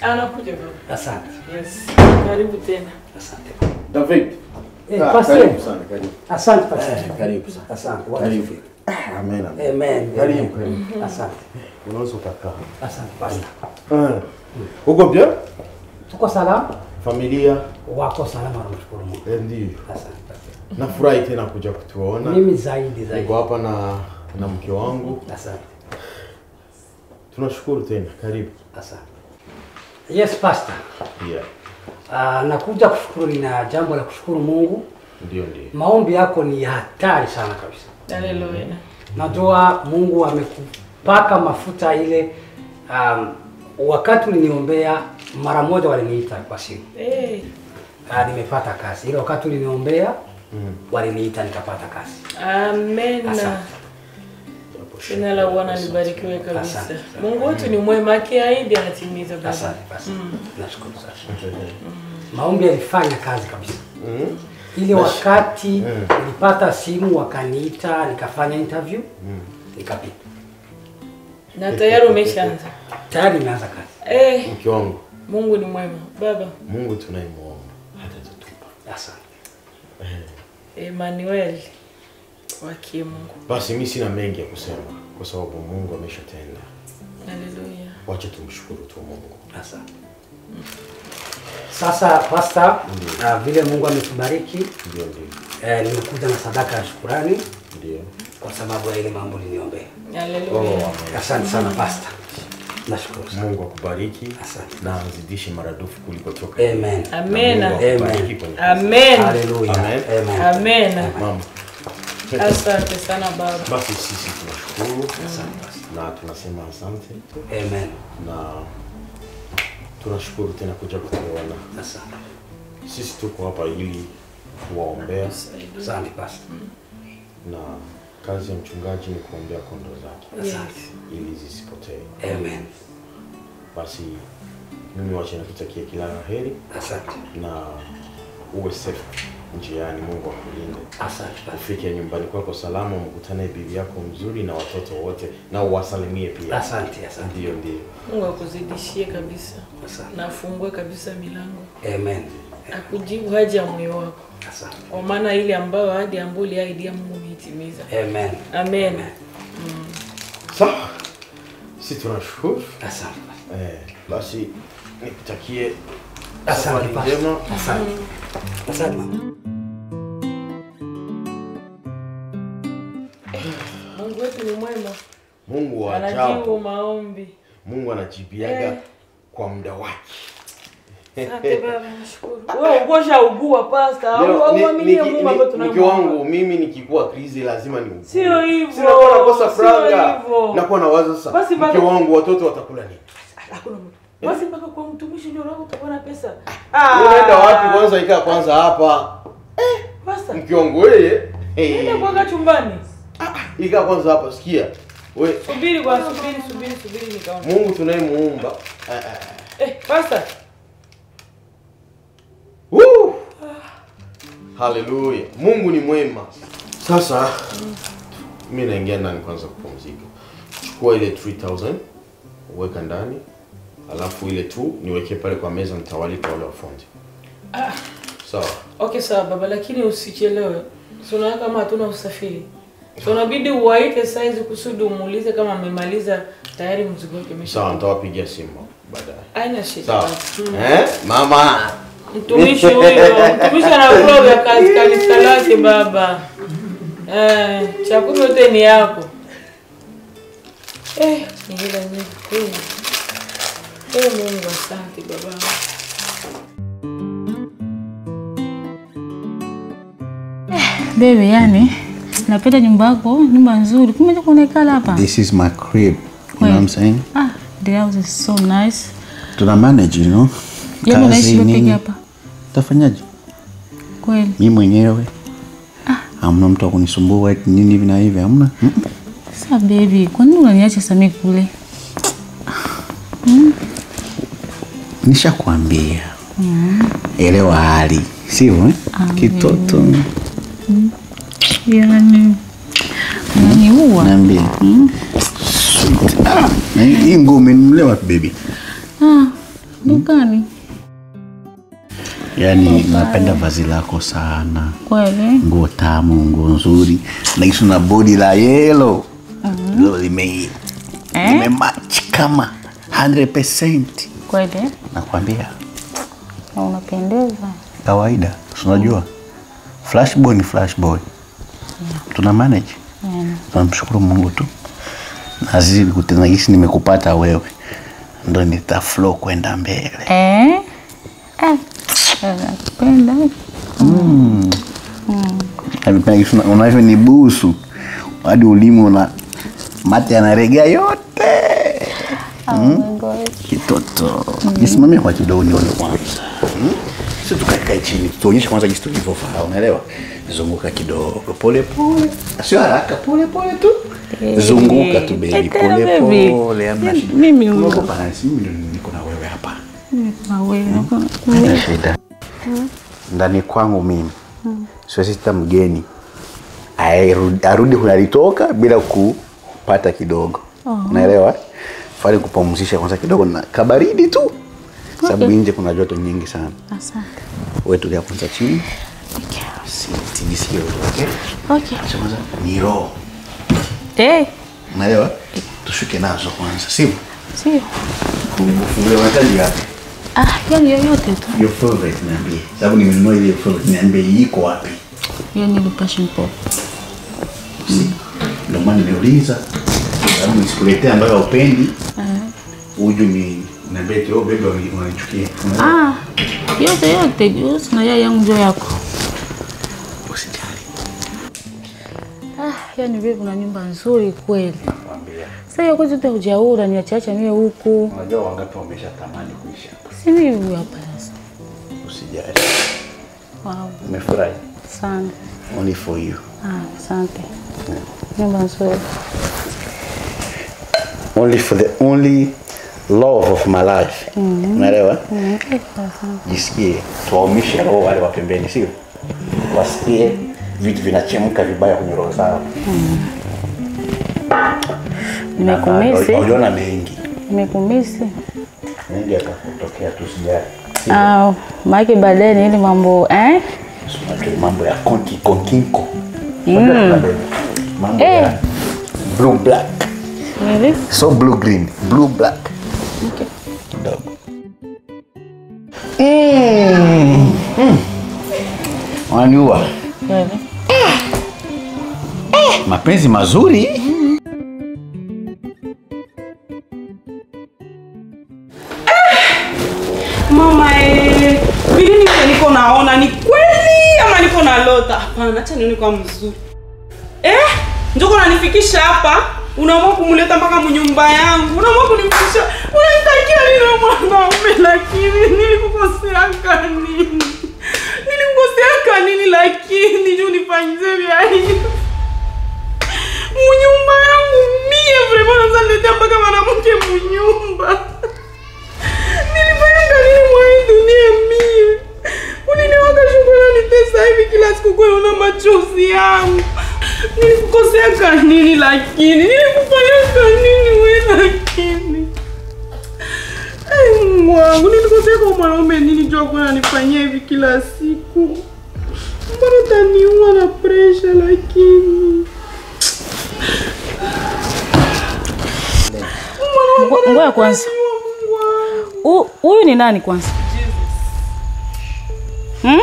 Anakuja baba. Asante. Yes. Karibu tena. Asante. David. Eh, Ah, pastor. karibu sana, karibu. Asante pastor. Eh, karibu sana. Asante. Karibu. Amen. amen. Amen. Karibu, Amen. Asante. Unaweza ukakaa. Asante Pastor. Ah. Uko bien? Tuko salama? Familia? Wako salama namshukuru Mungu. Eh, Ndio. Asante Nafurahi tena kuja kutuona. Mimi zaidi zaidi. Niko hapa na na mke wangu. Asante. Tunashukuru tena. Karibu. Asante. Yes Pastor. Yeah. Uh, nakuja kushukuru, nina jambo la kushukuru Mungu. Ndio, ndio. Maombi yako ni hatari sana kabisa. Haleluya. Najua Mungu amekupaka mafuta ile. Um, wakati uliniombea mara moja waliniita kwa simu. Eh, Ah, nimepata kazi. Ile wakati uliniombea mm. waliniita nikapata kazi. Amen. Asante. Jina la Bwana libarikiwe kabisa. Mungu wetu ni mwema, akiahidi anatimiza baba. Asante basi. Mm. Nashukuru sana. Maombi yalifanya kazi kabisa. Ile wakati nilipata simu wakaniita nikafanya interview nikapita. Na tayari umeshaanza. Tayari nimeanza kazi. Eh, Mke wangu, Mungu ni mwema. Baba, Mungu tunayemwomba hatatutupa. Asante. Emmanuel wakie Mungu. Basi mimi sina mengi ya kusema kwa sababu Mungu ameshatenda. Haleluya. Wacha tumshukuru tu Mungu. Asante. Sasa pasta, uh, vile Mungu ametubariki Ndio, ndio. eh, nimekuja na sadaka ya shukurani Ndio. kwa sababu ya ile mambo liniombea. Haleluya. Asante sana pasta. Nashukuru sana. Mungu akubariki Asante. na azidishe maradufu kuliko toka. Amen. Amen. Amen. Amen. Amen. Amen. Amen. Amen. Amen. Amen. Amen. Amen. Mama, Asante sana baba. basi sisi tunashukuru na tunasema asante Amen. na tunashukuru tena kuja kutuona. Asante. Sisi tuko hapa ili kuwaombea Asante basi. na kazi ya mchungaji ni kuombea kondoo zake Asante. ili zisipotee. Amen. Basi mimi wacha nikutakia kila la heri Asante. na uwe safe njiani. Mungu akulinde, ufike nyumbani kwako salama, mkutane bibi yako mzuri na watoto wote, na uwasalimie pia. Asante, asante. Ndio, ndio. Mungu akuzidishie kabisa. Asante. Na afungue kabisa milango. Amen. Akujibu haja ya moyo wako. Asante. Kwa maana ile ambayo ahadi ambayo uliahidia Mungu umeitimiza. Amen. Amen. Sawa, si tunashukuru. Asante. Eh, basi nikutakie Asante njema. Asante. Asante mama. Mungu wetu ni mwema. Mungu Anajibu maombi. Mungu anajibiaga Eh. kwa muda wake. Mke (laughs) wangu mimi nikikuwa krizi lazima ni Sio hivyo. Sinakuwa nakosa Sio franga. hivyo. Nakuwa nawaza sasa. Mke wangu watoto watakula nini? Hakuna mtu. Basi mpaka kwa mtumishi ndio roho utakuwa pesa. Ah, Unaenda wapi kwanza ikaa kwanza hapa? eh, Mke mkiongo yeye Nenda Hey. chumbani. Ah, Ikaa kwanza hapa sikia. We, Subiri kwa subiri subiri subiri nikaona. Mungu tunayemuomba. eh, eh, Eh. Woo! Haleluya. Mungu ni mwema. Sasa mimi naingia ndani kwanza kupumzika. Chukua ile 3000 weka ndani. Alafu ile tu niweke pale kwa meza nitawalipa wale wafundi. Ah, Sawa. So. okay sawa baba lakini usichelewe. Sio kama hatuna usafiri. So inabidi uwaite saizi kusudi umuulize kama amemaliza tayari mzigo wake umesha. Sawa, nitawapigia simu baadaye. Haina shida. Sawa. basi. Mm. Eh? Mama. Mtumishi huyo, mtumishi anakula vya kazi kanisa lake baba. Eh, chakula yote ni yako. Eh, ni ile nyingi kweli. Eh, Mungu asante baba. Bebe, yani napenda nyumba yako, nyumba nzuri. Kumbe kuonekana hapa. This is my crib. You know what I'm saying? Ah, the house is so nice. Tuna manage, you know. Yeye anaishi peke hapa? Tafanyaje? Kweli. Mimi mwenyewe. Ah. Hamna mtu akunisumbua kunisumbua eti nini hivi na hivi, hamna. Mm. Sasa baby, kwa nini unaniacha Sami kule? Nishakwambia. Elewa hali. sivyo eh? Kitoto. Yaani unaniua. Niambie. Sweet. Ah, hii hii nguo umenunua baby? Ah, dukani. Yaani napenda vazi lako sana. Kweli. Nguo tamu, nguo nzuri. Na hizo na body la yellow. lo lime Eh? limematch kama 100%. Kweli. Nakwambia Na unapendeza. kawaida. Unajua? Flash boy ni flash boy. Tuna manage. Tunamshukuru Mungu tu. Nazidi kutenda hisi nimekupata wewe. Ndo nita flow kwenda mbele. Eh? Eh. Nakupenda. unavyo ni busu hadi ulimi una mate yanaregea yote Oh God. kitoto. Nisimamie kwa kidogo nione kwanza. Mm. Sisi tukakae chini tuonyeshe kwanza jinsi tulivyovaa unaelewa? Zunguka kidogo pole pole. Sio haraka pole pole tu. Zunguka tu baby pole pole. Amna shida. Mimi unaogopa nani? Mimi ndio niko na wewe hapa. Na wewe. Haina shida. Ndani kwangu mimi siwezi sita mgeni. Arudi kunalitoka bila kupata kidogo. Unaelewa fali kupumzisha kwanza kidogo na kabaridi tu sababu nje kuna joto nyingi sana Asante. wewe tulia kwanza chini Okay. Si okay? Okay. Acha kwanza ni roho Eh, unaelewa tushuke nazo kwanza sivyo sio. Ule unahitaji yapi Ah, yani yoyote tu. your favorite niambie sababu nimenunua ile your favorite niambie iko wapi Yani ni passion pop. ndio maana nimeuliza sababu nisikuletee ambayo haupendi uju ni tu oh baby unanichukia Ah, yote yote, yote na yai yangu ndio yako. usijali Ah, yani vipi una nyumba nzuri kweli. nakwambia Sasa hiyo kwetu yote hujaura, niachacha niwe huku. unajua wangapi wameshatamani kuisha Si mimi huyu hapa sasa. usijali Wow, umefurahi sana. only for you Ah, asante. Nyumba nzuri. Only for the only love of my life. Unaelewa? Mm, jisikie tuwaumishe roho wale wa pembeni sio? Wasikie vitu vinachemka vibaya kwenye roho zao. Nimekumisi. uliona mengi. Nimekumisi. mengi yatakutokea tu sijali Ah, maana baadaye ni ile mambo eh? Sio mambo ya konki konkinko Mm. mambo Eh. ya blue black Really? so blue green blue black Okay. kidogo Mm. Mm. wanajua Really? mapenzi mazuri Mama eh, vile niko niko naona ni kweli ama niko? Hapana, acha nione kwa mzuri. Eh? Njoo unanifikisha hapa, unaamua kumleta mpaka mnyumba yangu. Unaamua kunimfisha, Unanitakia nini na mwanaume lakini nilikukosea nini? Nilikukosea nini lakini juu nifanyize vya hivi? Mnyumba yangu mie vraiment naanza niletea mpaka mwanamke mnyumba. Nilifanya nini mwa hii dunia mie? Uliniwaka shukrani nitesa hivi kila siku kuona machozi yangu. Nilikukosea nini lakini? Nilikufanya nini we lakini? Mungu wangu, nilikosea kwa mwanaume nini jua kwa ananifanyia hivi kila siku? Mbona utaniua na lakini? Ngoja kwanza. Huyu ni nani kwanza? Hmm?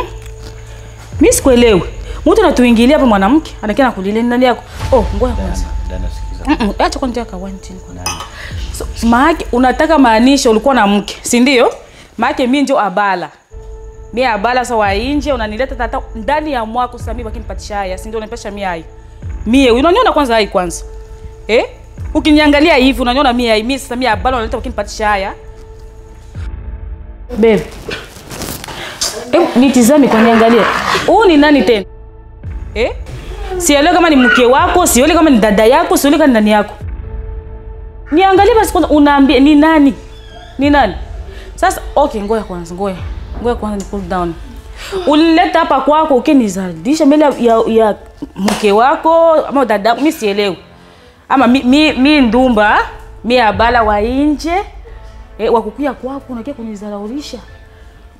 Mimi sikuelewi. Mtu anatuingilia hapa mwanamke, anakia nakulilia ndani yako. Oh, ngoja kwanza. Mm-mm, acha kwanza niweka one chini kwanza. So, maake unataka maanisha ulikuwa na mke, si ndio? Maake mimi ndio abala. Mimi abala sa wa nje unanileta tata ndani ya mwako sasa mimi bakinipatisha haya si ndio? Unanipatisha mimi hai. Mie unaniona kwanza hai kwanza. Eh? Ukiniangalia hivi unaniona mimi hai. Mimi sasa mimi abala unaleta bakinipatisha haya babe. Eh, nitizame kwa niangalie huu ni nani tena eh? sielewe kama ni mke wako siole kama ni dada yako siole kama ni nani yako. Niangalie basi kwanza unaambia ni nani? Ni nani? Sasa okay ngoja kwanza ngoja. Ngoja kwanza ni cool down. Ulileta hapa kwako ukinizalisha mbele ya, ya, ya mke wako ama dada mi sielewi. Ama mi, mi, mi ndumba mi abala wa nje eh, wakukuya kwako unakia kunizalaulisha.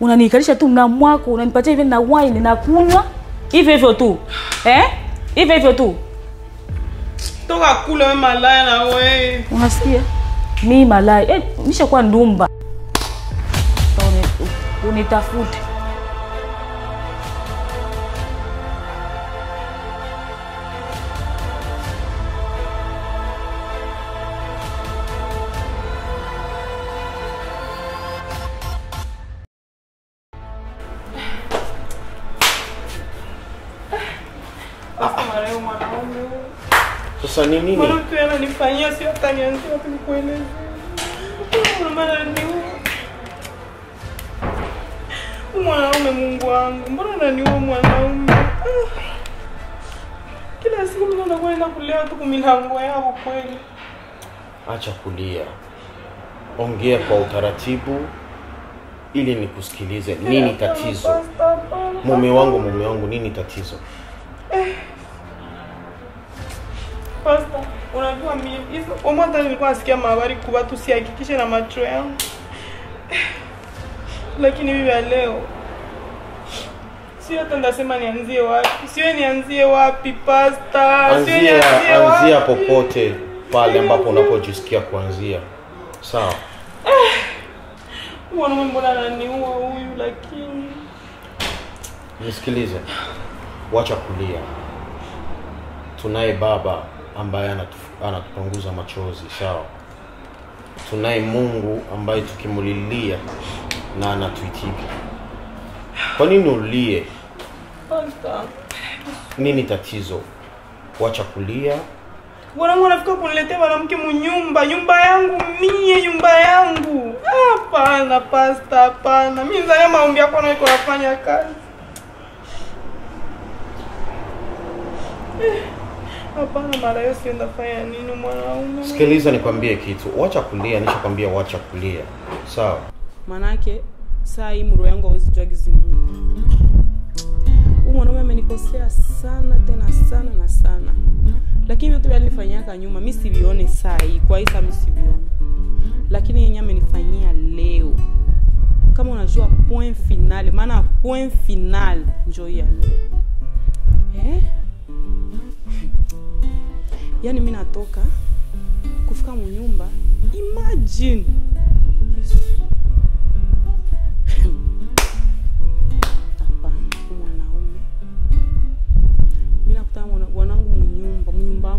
Unanikalisha tu na mwako unanipatia hivi na wine na kunywa hivyo hivyo tu eh? Hivyo hivyo tu toka kule we malaya na we unasikia? Mi malaya eh, nishakuwa ndumba. À unitafute Sasa ni nini? mbona tu ananifanyia sio hata nianzie wapi nikueleze Mama ananiua. Mwanaume mungu wangu mbona unaniua mwanaume Ah. kila siku mimi nakuwa naenda kulea tu kumilango yao kweli Acha kulia, ongea kwa utaratibu ili nikusikilize. Nini tatizo? Mume wangu, mume wangu, nini tatizo? Pasta, unajua mimi hizo omo hata nilikuwa nasikia mahabari kuwa tusihakikishe na macho yangu, (sighs) lakini mimi ya leo sio hata ndasema nianzie wapi, sio nianzie wapi pasta, sio Anzia, wapi. anzia popote pale ambapo unapojisikia kuanzia. Sawa. (sighs) Mwanaume mbona ananiua huyu, lakini Nisikilize, wacha kulia. Tunaye baba ambaye anatupunguza anatupanguza machozi, sawa. Tunaye Mungu ambaye tukimulilia na anatuitika. Kwa nini ulie? Nini tatizo? Wacha kulia. wanangu anafika kuniletea mwanamke munyumba, nyumba yangu mie, nyumba yangu. Hapana pasta, hapana, mi nzania maombi yako na iko nafanya kazi. Hapana, mara hiyo si ndafanya nini mwanaume? Sikiliza nikwambie kitu, wacha kulia. Nishakwambia wacha kulia, sawa. Manake saa hii mro yangu hawezi jua gizi Mungu. Huyu mwanaume amenikosea sana tena sana na sana, lakini vyote vile alinifanyaka nyuma mi sivione saa hii, kwa hii saa mi sivione, lakini yenye amenifanyia leo, kama unajua point final, maana point final njo hii ya leo eh? Yaani mi natoka kufika munyumba, imagine. Yesu. Munyumba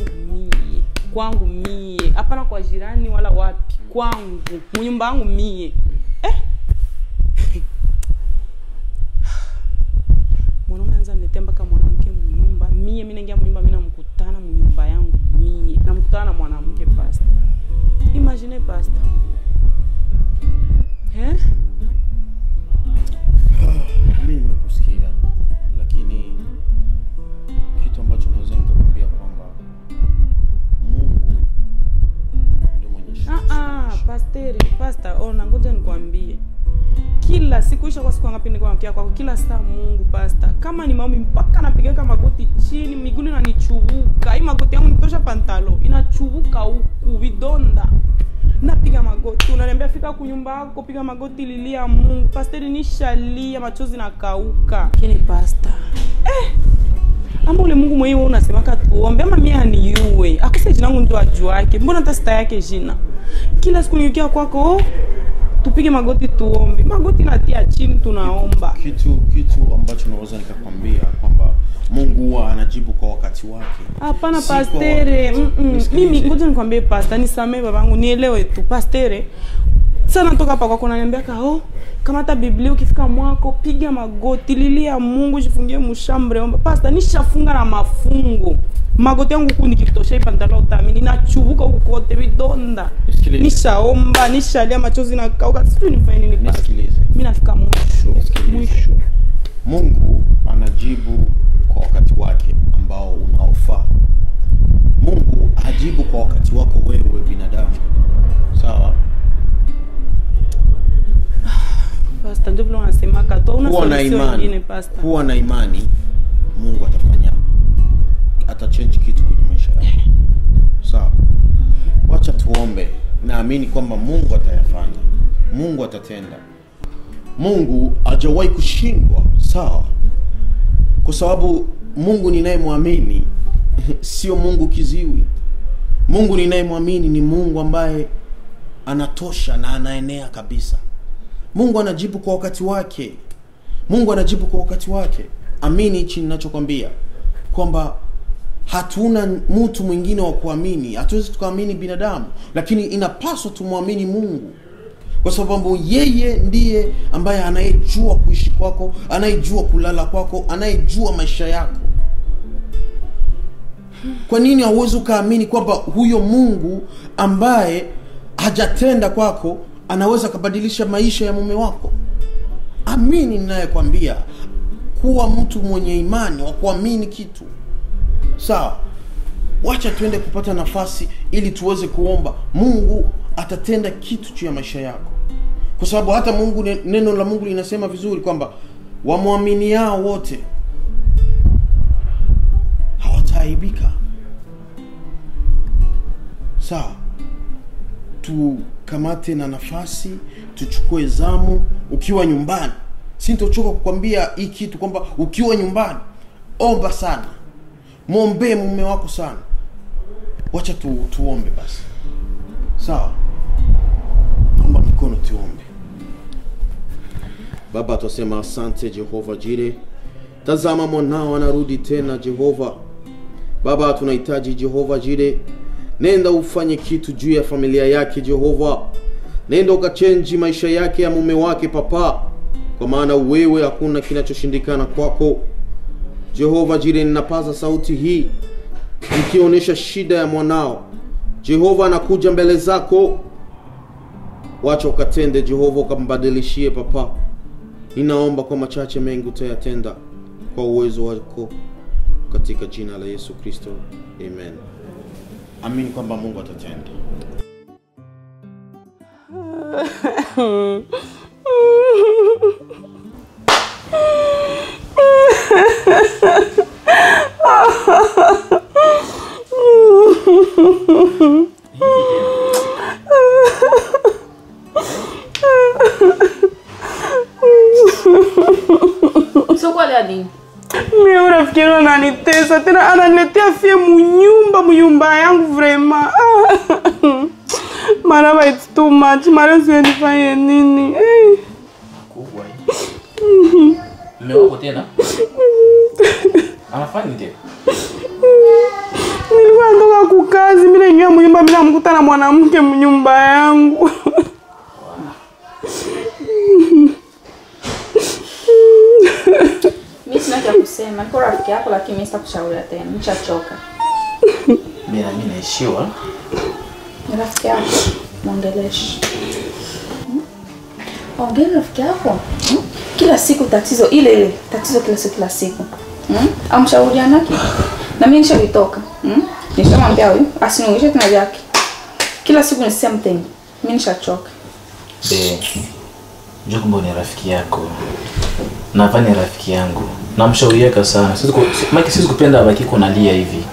kwangu mie, hapana kwa jirani wala wapi, kwangu. Munyumba wangu mie. Eh? (sighs) mwanaume anza niletea mpaka mwanamke munyumba. Mie, mi naingia munyumba, mi namkutana munyumba yangu mie, namkutana na mwanamke pasta. Imagine pasta eh? Mimi nimekusikia lakini kitu ambacho naweza nikakwambia kwamba mungu ndio mwenye. Ah, ah, pasteri pasta ona ngoja nikwambie kila siku isha kwa siku ngapi nilikuwa nakia kwako? Kila saa mungu pasta kama ni maombi mpaka napigaka magoti chini miguu inanichubuka. Hii magoti yangu nitosha pantalo. Inachubuka huku vidonda. Napiga magoti. Unaniambia fika kunyumba yako piga magoti lilia mungu. Pasteri nishalia machozi nakauka kini pasta eh, ama ule mungu mwenyewe unasemaka tuombe ama mimi aniue? Akose jina langu ndo ajuake mbona hata sita yake jina? Kila siku nikiwa kwako tupige magoti tuombe. Magoti natia chini tunaomba. Kitu kitu ambacho naweza nikakwambia kwamba mungu huwa anajibu kwa wakati wake. Hapana Si pastere. mm -mm. Mimi ngoja nikwambie pasta nisamee babangu nielewe tu pastere. Sana toka hapa kwako naniambiaka oh, kamata biblia ukifika mwako piga magoti lilia mungu jifungie mshambre, omba. Pasta nishafunga na mafungo magoti yangu kuu nikitosha ipandala utami ninachubuka huku kote vidonda. Nishaomba nishalia machozi na kauka sijui nifanye nini. Basi mimi mi nafika mwisho mwisho. Mungu anajibu kwa wakati wake ambao unaofaa. Mungu hajibu kwa wakati wako wewe binadamu, sawa? pasta ndio vile unasemaka tu una solution nyingine pasta kuwa na imani, kwamba Mungu atayafanya, Mungu atatenda. Mungu hajawahi kushindwa, sawa? Kwa sababu Mungu ninayemwamini (laughs) sio Mungu kiziwi. Mungu ninayemwamini ni Mungu ambaye anatosha na anaenea kabisa. Mungu anajibu kwa wakati wake. Mungu anajibu kwa wakati wake. Amini hichi ninachokwambia kwamba hatuna mtu mwingine wa kuamini, hatuwezi tukaamini binadamu, lakini inapaswa tumwamini Mungu kwa sababu yeye ndiye ambaye anayejua kuishi kwako, anayejua kulala kwako, anayejua maisha yako. Kwa nini hauwezi ukaamini kwamba huyo Mungu ambaye hajatenda kwako anaweza akabadilisha maisha ya mume wako? Amini ninayekwambia, kuwa mtu mwenye imani wa kuamini kitu sawa. Wacha tuende kupata nafasi ili tuweze kuomba Mungu atatenda kitu juu ya maisha yako, kwa sababu hata Mungu, neno la Mungu linasema vizuri kwamba wamwaminiao wote hawataaibika. Sawa, tukamate na nafasi, tuchukue zamu. Ukiwa nyumbani, sintochoka kukwambia hii kitu kwamba ukiwa nyumbani, omba sana, mwombee mume wako sana. Wacha tu, tuombe basi, sawa? Naomba mikono tuombe. Baba, twasema asante Jehova Jire. Tazama mwanao anarudi tena Jehova. Baba, tunahitaji Jehova Jire, nenda ufanye kitu juu ya familia yake Jehova, nenda ukachenji maisha yake ya mume wake Papa, kwa maana wewe hakuna kinachoshindikana kwako. Jehova Jire, ninapaza sauti hii nikionyesha shida ya mwanao Jehova, anakuja mbele zako, wacha ukatende Jehova, ukambadilishie Papa. Ninaomba kwa machache mengi utayatenda kwa uwezo wako katika jina la Yesu Kristo, amen. Amini kwamba Mungu atatenda. (laughs) Sio kwa leo nini? mimi unafikiri ananitesa tena ananiletea fie munyumba munyumba yangu vrema. (laughs) Maraba it's too much. Mara siwe nifanye nini? Kubwa (laughs) Mume wako tena (laughs) anafanya nini? nilikuwa natoka kukazi mimi naingia mnyumba bila mkuta na mwanamke mnyumba yangu Mimi sina cha kusema. Niko rafiki yako lakini mimi sitakushauri tena. Nishachoka. mimi na mimi naishiwa Ni rafiki yako. Mwongeleshe. Hmm? Ongea rafiki yako. Hmm? Kila siku tatizo ile ile, tatizo kila siku kila siku. Hmm? Amshaurianaki. Na mimi nishavitoka. mm? Nishamwambia huyu asiniungishe tena yake, Kila siku ni same thing. Mimi nishachoka. jua kwamba ni rafiki yako nava ni rafiki yangu namshauriaka sana Siwezi maki siwezi kupenda abaki kunalia hivi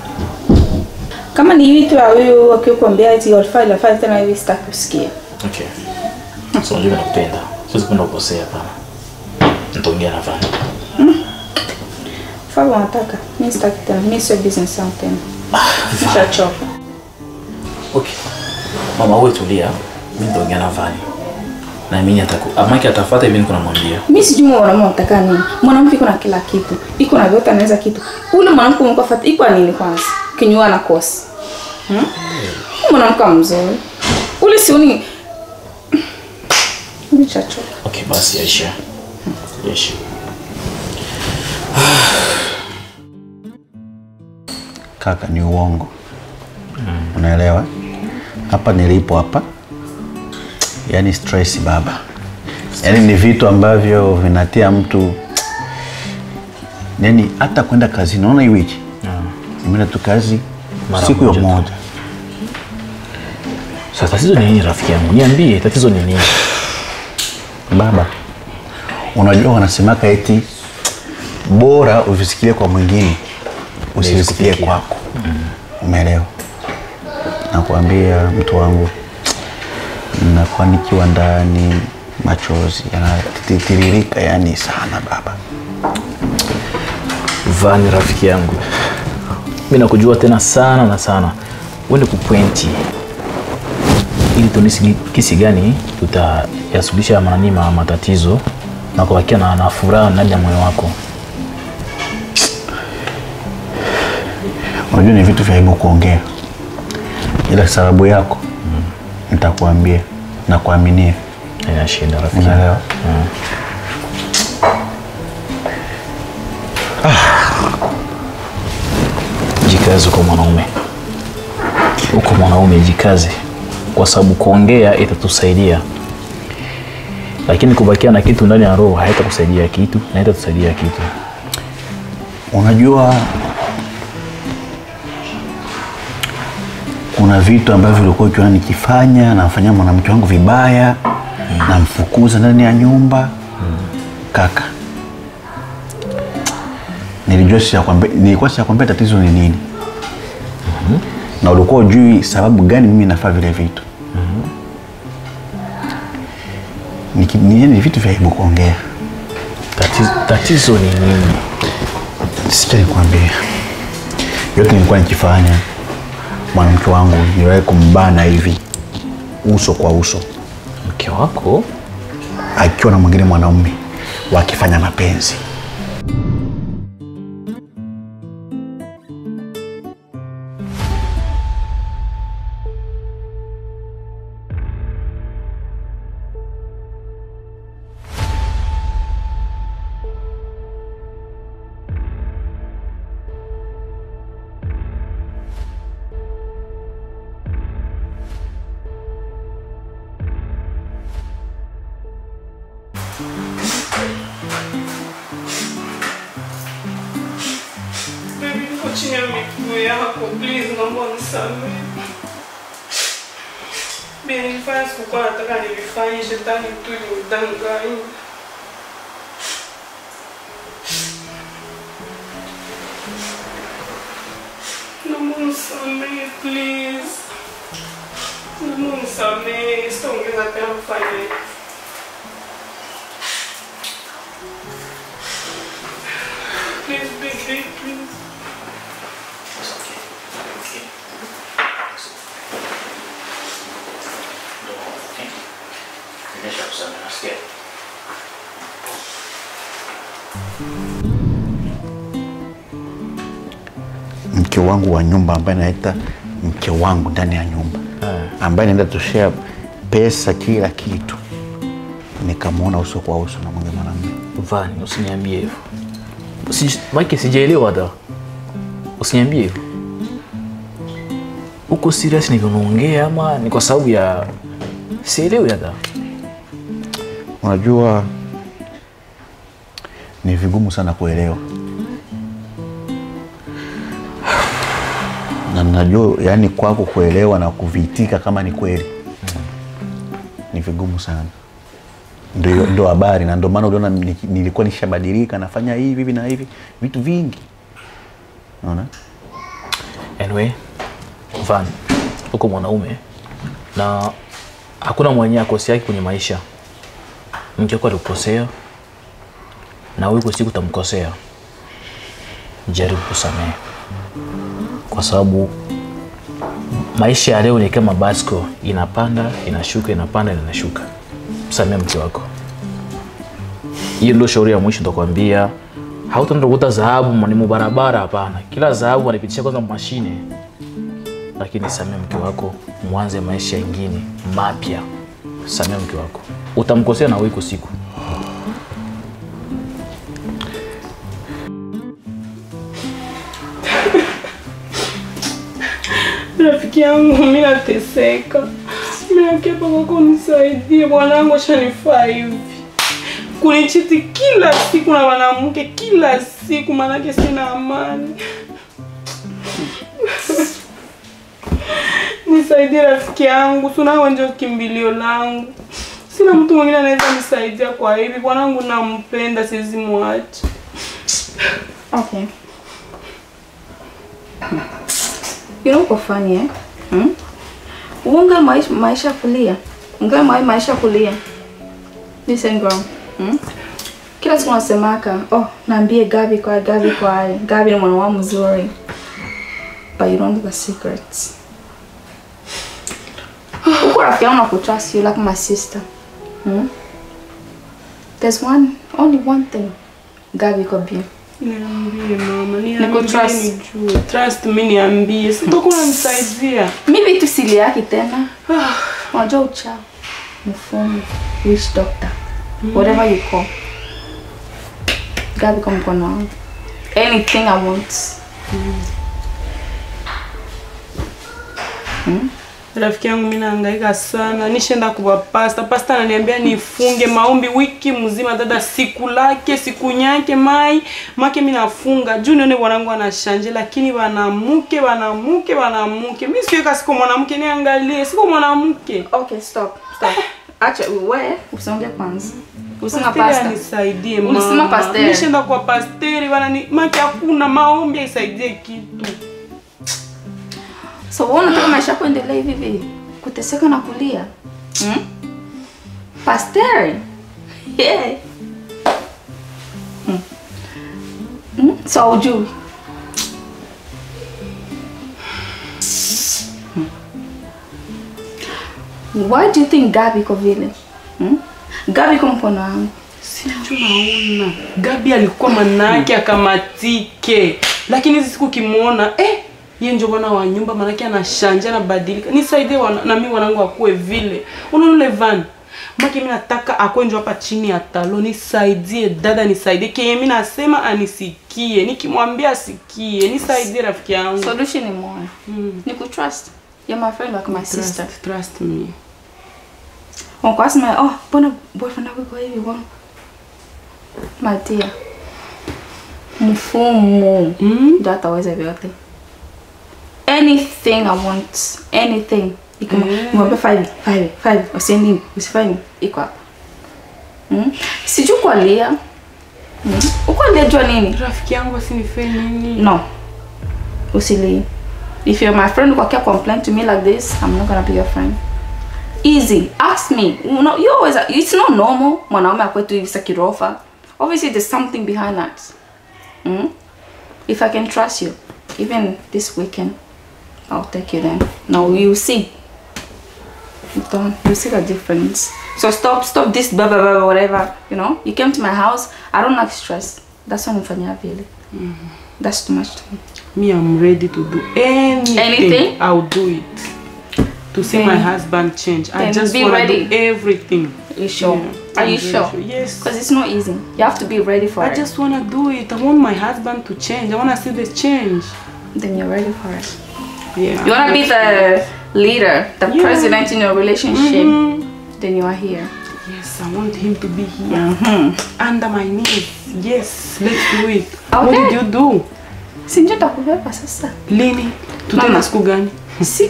Kama ni hivi tu wewe wakikwambia eti la lafanya tena hivi sitaki kusikia. okay so unajua nakupenda siwezi kupenda kukosea hapana nitaongea na Vani Fanya anataka. Mimi sitaki tena. Mimi sio business yangu tena. Nishachoka. okay mama wewe tulia mimi nitaongea na Vani na mimi ataku amaki atafuata mimi kuna mwambia. Mimi sijui mwanaume anataka nini. Mwanamke iko na kila kitu. Iko na vyote anaweza kitu. Ule mwanamke umekuwa fata iko nini kwanza? Kinywa na kosi. Hmm? Mwanamke mzuri. Ule sioni Nishachoka. Okay, basi Aisha. Aisha. Kaka, ni uongo. mm. Unaelewa? Hapa nilipo hapa, yaani stress baba, yaani ni vitu ambavyo vinatia mtu yaani hata kwenda kazi. Naona hii wiki nimeenda tu kazi siku ya moja. Sasa tatizo ni nini rafiki yangu? Niambie tatizo ni nini? (sighs) Baba, unajua wanasemaka eti bora uvisikilie kwa mwingine Usivisikie. kwako. Umeelewa? nakuambia mtu wangu, nakuwa nikiwa ndani machozi yanatiririka yani sana baba. Vani rafiki yangu, mi nakujua tena sana na sana, uende kupointi ili tunisi kisi gani tutayasuluhisha manani ma matatizo na kubakia na, na furaha ndani ya moyo wako. Unajua ni vitu vya aibu kuongea, ila sababu yako mm. nitakuambia na kuaminia. Haina shida rafiki Unaelewa? Mm. Ah. Jikaze kwa mwanaume, uko mwanaume, jikazi kwa sababu kuongea itatusaidia, lakini kubakia na kitu ndani ya roho haitakusaidia kitu na haitatusaidia kitu. Unajua kuna vitu ambavyo ulikuwa ukiona nikifanya, namfanyia mwanamke wangu vibaya, namfukuza ndani ya nyumba. Kaka, nilijua kwambia nilikuwa sijakwambia tatizo ni nini, hmm. na ulikuwa ujui sababu gani mimi nafaa vile vitu. Ni ni vitu vya aibu kuongea. Tatizo, tatizo ni nini? Sikia nikwambie, yote nilikuwa nikifanya mwanamke wangu niliwahi kumbana hivi uso kwa uso, Mke wako akiwa na mwingine mwanaume wakifanya mapenzi. Ambaye naita mke wangu ndani ya nyumba ambaye naenda tushea pesa kila kitu, nikamwona uso kwa uso na mwenye mwanamume. Vani, usiniambie hivyo. Usi- Mike, sijaelewa hata. Usiniambie hivyo. Uko serious ni unaongea ama ni kwa sababu ya sielewi hata. Unajua ni vigumu sana kuelewa, na najua yani kwako kuelewa na kuviitika kama ni kweli ni vigumu sana. Ndio ndio habari, na ndio maana uliona nilikuwa nishabadilika, nafanya hivi hivi na hivi vitu vingi, unaona. Anyway, Van, uko mwanaume na hakuna mwenye akosi yake kwenye maisha. Mke wako alikukosea na wewe siku utamkosea. Jaribu kusamehe, kwa sababu maisha ya leo ni kama basko, inapanda inashuka, inapanda inashuka. Msamehe mke wako. Hiyo ndio shauri ya mwisho nitakwambia. Hautaenda kukuta dhahabu ni mubarabara, hapana. Kila dhahabu wanapitisha kwanza mashine, lakini samia mke wako, mwanze maisha yengine mapya. samia mke wako. utamkosea na wiko siku rafiki yangu mimi nateseka. Kwako nisaidie bwanangu ashanifaa hivi. Kunichiti kila siku na mwanamke kila siku maanake sina amani. (laughs) Nisaidie rafiki yangu sunawe ndio kimbilio langu. Sina mtu mwingine anaweza nisaidia kwa hivi bwanangu nampenda siwezi mwacha Okay. You know uko funny eh? Hmm? Unga maisha, maisha kulia. Unga mai maisha kulia. Listen girl. Hmm? Kila siku nasemaka, oh, naambie Gabi kwa Gabi kwa Gabi ni mwana wangu mzuri. But you don't know the secrets. Uko rafiki yangu na kutrust you like my sister. Hmm? There's one, only one thing. Gabi kwa be. Niambie mama niambie nijue trust mi niambie sitakuwa nisaidia tena. Unajua uchawi, mfumo, witch doctor, whatever you call. Mkono wangu. Anything I want. Rafiki yangu mimi nahangaika sana nishenda kuwa pasta pasta ananiambia nifunge maombi wiki mzima dada siku lake siku nyake mai make mimi nafunga juu nione bwanangu anashanje lakini wanamuke wanamuke wanamuke mimi siweka siko mwanamke niangalie siko mwanamke Okay, stop. Stop. Acha wewe usonge kwanza. Ulisema mama. Nishenda kwa pasteri wanani make hakuna maombi aisaidie kitu. So wewe unataka maisha yako endelee hivi hivi? Kuteseka na kulia? Hmm? Pasteur Yeah. Hmm. Hmm? So haujui. Why do you think Gabi iko vile? Hmm? Gabi iko mkono wangu. Sijui naona. Gabi alikuwa manake akamatike. Lakini hizi siku kimuona eh yeye ndio bwana wa nyumba manake anashanja anabadilika. Nisaidie wana, na mimi wanangu akue vile. Unaona van. Maki mimi nataka akwe ndio hapa chini ya talo nisaidie dada nisaidie. kenye mimi nasema anisikie. Nikimwambia asikie. Nisaidie rafiki yangu. Solution ni moja. Mm. Ni kutrust. You're my friend like my trust, sister. Trust, me. sema oh, mbona boyfriend wako iko hivi bwana? My dear. Mfumo Mm. ndio ataweza vyote. Anything I want, anything. Mwambie five, five, five, usiendi, usifanye, iko hapa. Mm. Sijui kualia. Mm. Uko alia jua nini? Rafiki yangu nini? No. Usili. If you're my friend ukakia complain to me like this, I'm not gonna be your friend. Easy. Ask me. You know, you always it's not normal mwanaume akwetu hivi kirofa. Obviously there's something behind that. Mm? If I can trust you, even this weekend, I'll take you then. Now you see. You don't you see the difference. So stop stop this blah blah blah whatever. You know? You came to my house. I don't like stress. That's why I'm vile. That's too much to me. Me, I'm ready to do anything. Anything? I'll do it. To see Then- my husband change. I just be want to ready. do everything. You sure? Yeah, Are you very sure? Yes. Because it's not easy. You have to be ready for I it. I just want to do it. I want my husband to change. I want to see the change. Then you're ready for it. Yeah. You want to be the leader, the Yeah. president in your relationship. mm -hmm. Then you are here. Yes, I want him to be here. Mm -hmm. Under my knees. Yes, let's do it. Okay. What did you do? Sinjo ndio takubeba sasa. Lini? Tutaenda na siku gani? Si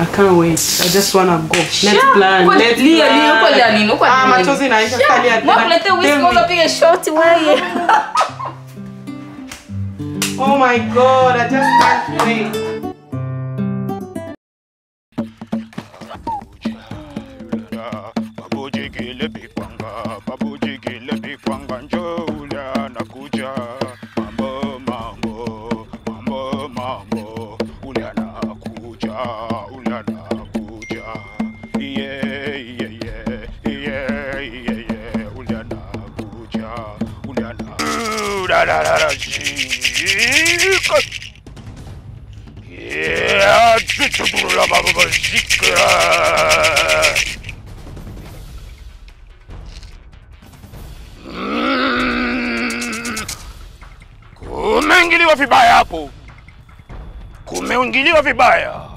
I can't wait. I just wanna go. Let's Sure. plan. Uko- Let's lia, plan. lia, uko lia nini? Uko Ah, machozi inaisha. Salia tena. Mwakulete whisky piga shoti wewe. (laughs) Oh my god, I just can't wait. Kumeingiliwa vibaya hapo, kumeingiliwa vibaya.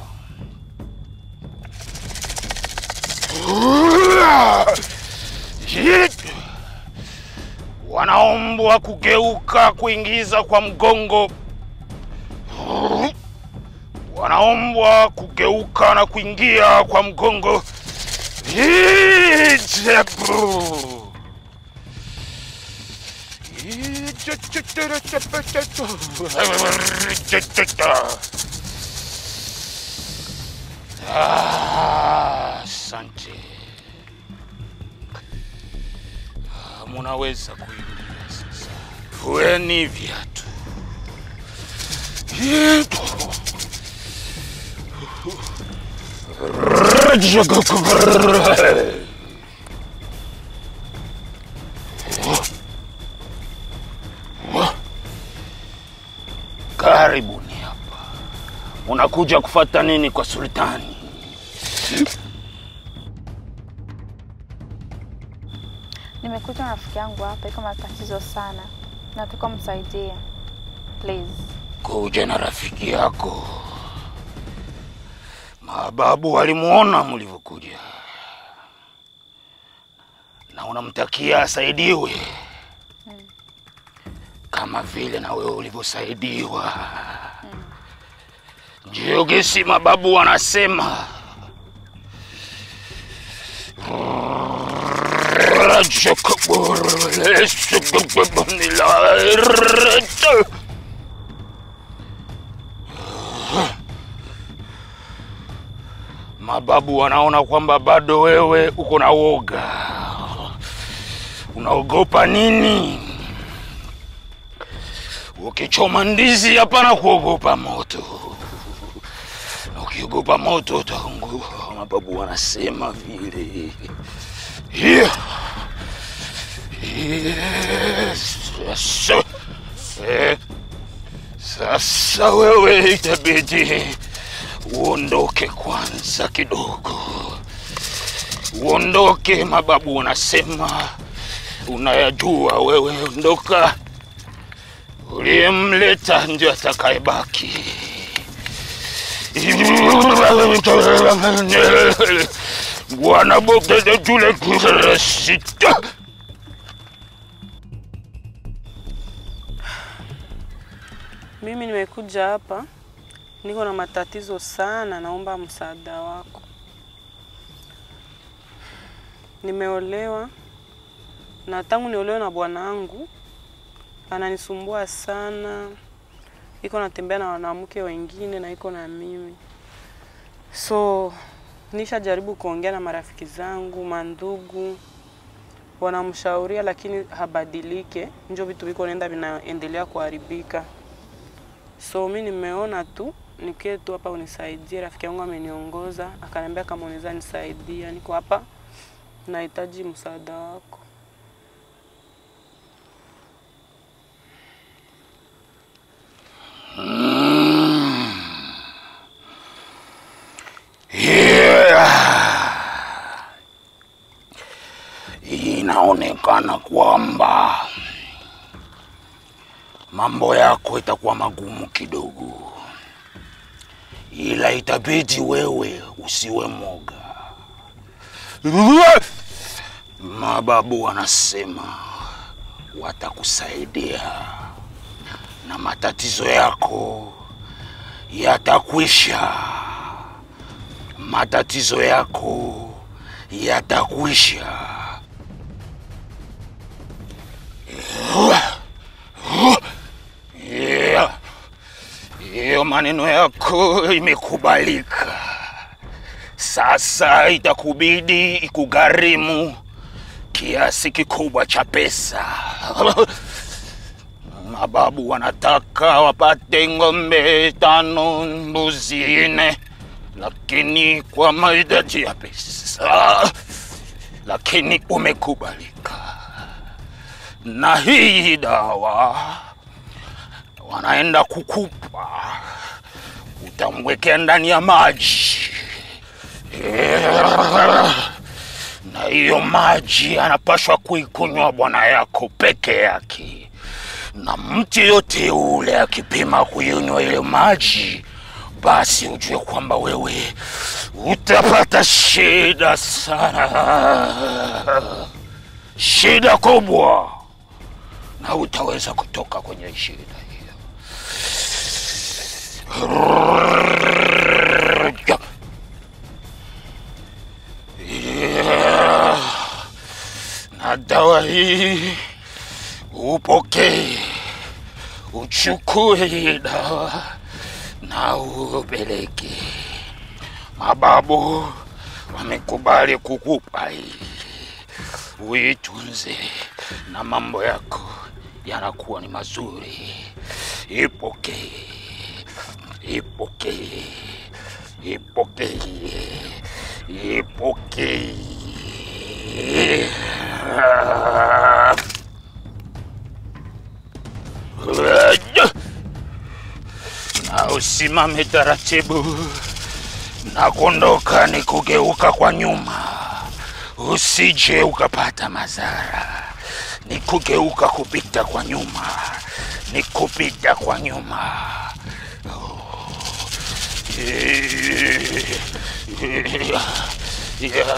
Wanaombwa kugeuka kuingiza kwa mgongo, wanaombwa kugeuka na kuingia kwa mgongo. Hijebu. Ah. Munaweza kuingia sasa. Fueni viatu. Karibuni hapa. Unakuja kufata nini kwa sultani? Nimekuja na rafiki yangu hapa, iko matatizo sana, nataka msaidie please. Kuja na rafiki yako. Mababu walimuona mlivyokuja, na unamtakia asaidiwe kama vile na wewe ulivyosaidiwa. Ndio gesi mababu wanasema. Mababu wanaona kwamba bado wewe uko na woga. Unaogopa nini? Ukichoma ndizi hapana kuogopa moto. Ukiogopa moto utaungua. Mababu wanasema vile. Sasa, wewe itabidi uondoke kwanza kidogo, uondoke. Mababu wanasema unayajua wewe, ondoka. Uliyemleta ndio atakayebaki. Bwana de jule kurasita Mimi nimekuja hapa, niko na matatizo sana, naomba msaada wako. Nimeolewa na tangu niolewe na bwanangu ananisumbua sana, iko natembea na wanawake wengine na iko na mimi, so nishajaribu kuongea na marafiki zangu, mandugu wanamshauria, lakini habadilike, njo vitu viko nenda vinaendelea kuharibika. So mi nimeona tu nikie tu hapa unisaidie. Rafiki yangu ameniongoza akaniambia kama unaweza nisaidia, niko hapa nahitaji msaada wako. (clears throat) Inaonekana kwamba mambo yako itakuwa magumu kidogo, ila itabidi wewe usiwe moga. Mababu wanasema watakusaidia na matatizo yako yatakwisha, matatizo yako yatakwisha. Hiyo maneno yako imekubalika. Sasa itakubidi ikugharimu kiasi kikubwa cha pesa. Mababu wanataka wapate ng'ombe tano, mbuzi nne, lakini kwa mahitaji ya pesa, lakini umekubalika. Na hii dawa wanaenda kukupa, utamwekea ndani ya maji. Na hiyo maji anapashwa kuikunywa bwana yako peke yake, na mtu yote ule akipima kuinywa ile maji, basi ujue kwamba wewe utapata shida sana, shida kubwa, na utaweza kutoka kwenye shida hiyo. Na dawa hii upokee, uchukue dawa na upeleke. Mababu wamekubali kukupa hii, uitunze na mambo yako yanakuwa ni mazuri. Ipokee, ipokee, ipokee, ipokee. Na usimame taratibu na kuondoka ni kugeuka kwa nyuma, usije ukapata madhara. Ni kugeuka kupita kwa nyuma, ni kupita kwa nyuma. Oh. Eh, yeah.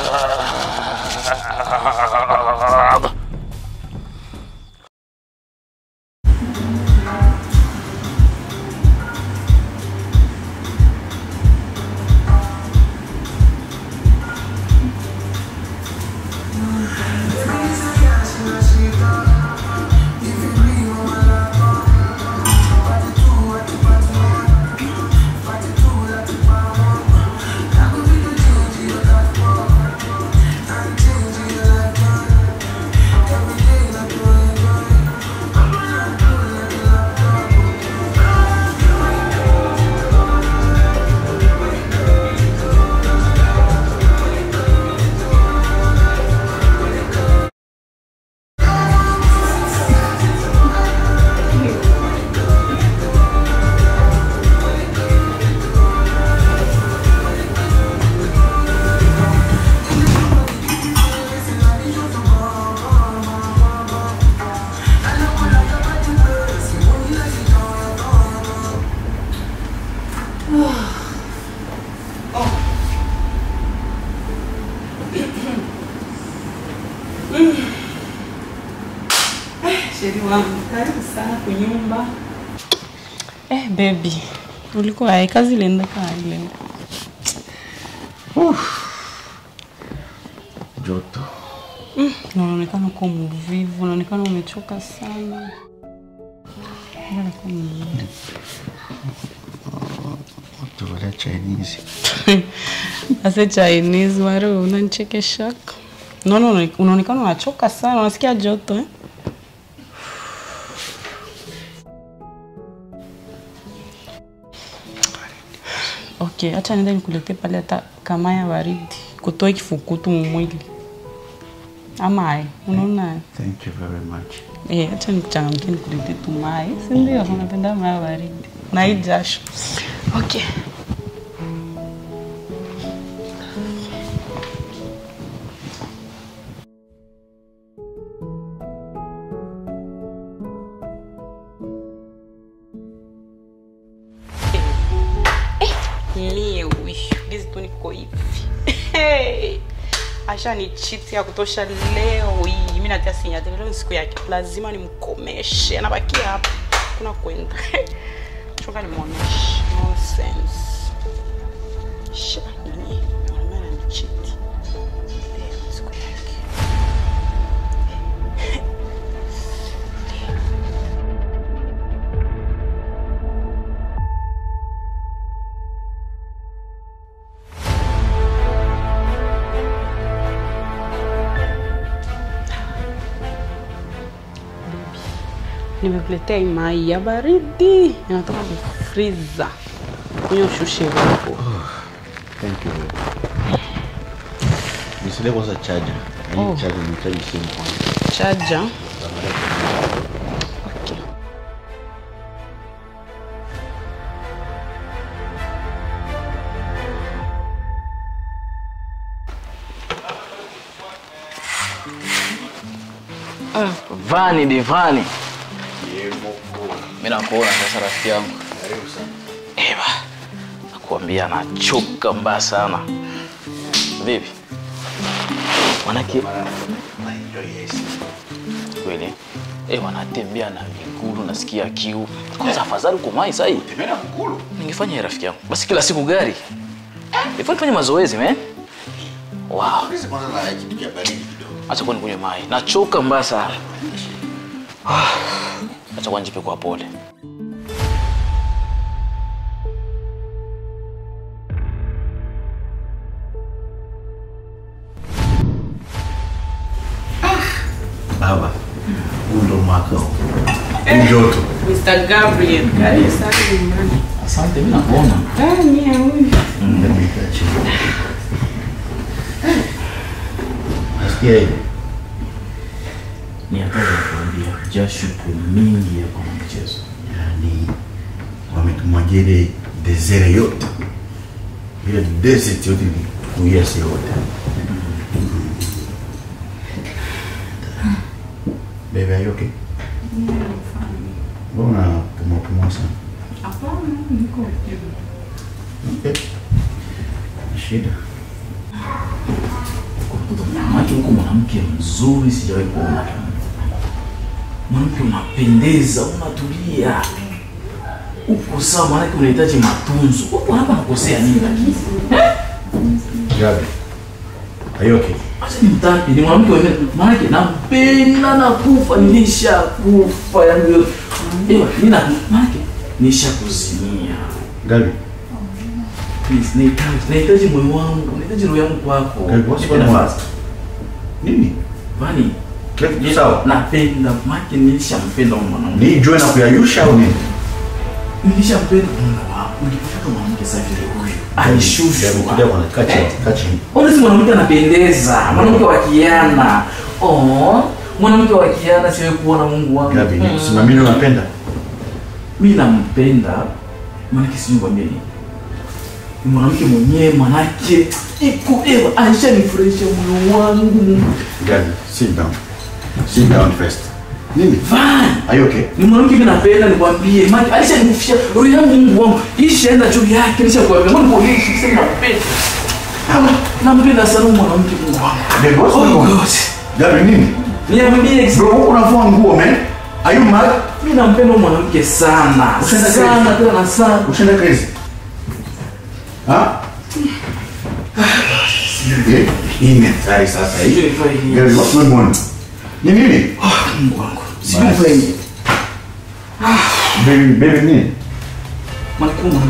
Hai kazi ilienda hai leo. Joto. Mm, na unaonekana uko mvivu, unaonekana umechoka sana. Tuvalia Chinese. (laughs) Ase Chinese wale unanichekeshaka. Naona una- unaonekana unachoka sana, unasikia joto eh? Okay, acha nenda nikuletee pale hata kama ya baridi, kutoa kifukutu mwili. Ama ai, unaona? Thank you very much. Eh, acha nikuchangamkie nikuletee tu mai, si ndio? Unapenda mai baridi na hii jasho. Okay. Asha ni chiti ya kutosha leo hii. Mi natia sinyati leo siku yake. Lazima nimkomeshe. Anabakia hapa. Kuna kwenda. (laughs) Choka nimwoneshe nonsense shani nini ni ananichiti nimekuletea imai ya baridi inatoka kufriza kunywa ushushe wako Thank you. kwanza charger. Oh. charger nihitaji simu kwanza. chaja Vani divani. Mimi nakuona sasa rafiki yangu. Karibu sana. Ewa. Nakuambia nachoka mbaya sana. Vipi? Manake kweli eh, wanatembea na miguu, nasikia kiu. Kwanza afadhali kumai sasa hivi. Tembea na mkulu. Ningefanya rafiki yangu. Basi kila siku gari. Ifanye tufanye mazoezi, man. Wow. Hizi kwanza na kitu cha baridi kidogo. Acha kwa nikunywe mai. Nachoka mbaya sana. Ah, Acha kwa kwa pole. Baba, huu ndo mwaka huu. Huu. Mr. Gabriel, karibu sana nyumbani. Asante, mimi nakuona. Ah, mimi huyu. Chini. Nasikia hivi. Ni hatari ya jasho mingi ya kwa mchezo. Yaani wametumwagia ile desert yote. Ile desert yote ni kuiasi yote. Baby, are you okay? Mbona pumua pumua sana? Okay. Shida. macho huko mwanamke mzuri sijawahi kuona. Mwanamke unapendeza, unatulia. Uko sawa, maanake unahitaji matunzo. Uko hapa nakosea nini lakini? Gabi. Okay? Acha ni mtaki, ni mwanamke wewe. Maanake nampenda na kufa, nisha kufa yangu yote. Ewa, nina maanake nisha kuzimia. Gabi. Please, nahitaji nahitaji moyo wangu, nahitaji roho yangu kwako. Gabi, wacha kwa nafasi. Nini? Vani, sawa? napenda make, nilishampenda mwanamke. Nijue na kuyayusha au nini? Nilishampenda. Mwanamke safi huyu. Alishushwa. Ona si mwanamke anapendeza, mwanamke wa kiana. Oh, mwanamke wa kiana siwe kuona Mungu wangu. Gabi, Mm. nisimamini unapenda? Mimi nampenda, maanake sijui kwambia nini. Ni mwanamke mwenyewe manake iko ewa aishanifurahisha moyo wangu. Gabi, sit down. Sit down first. Nini? Fine. Are you okay? Ni mwanamke mimi napenda nikwambie. Maana alishanifia roho yangu Mungu wangu. Ishaenda juu yake nishakwambia. Mbona kwa nini sasa nampenda? Nampenda sana mwanamke Mungu wangu. Gabi, what's Oh? God. Gabi, nini? Niambie Bro, unavua nguo, man. Are you mad? mimi nampenda mwanamke sana. Ushaenda Sana tena sana. Ushaenda crazy? Ha? (sighs) Eh, Hii ni hatari sasa hii. Gabi, what's going on? Ni mimi? Ah, Mungu wangu. Sijui kweli. Baby, baby nini? Makuma.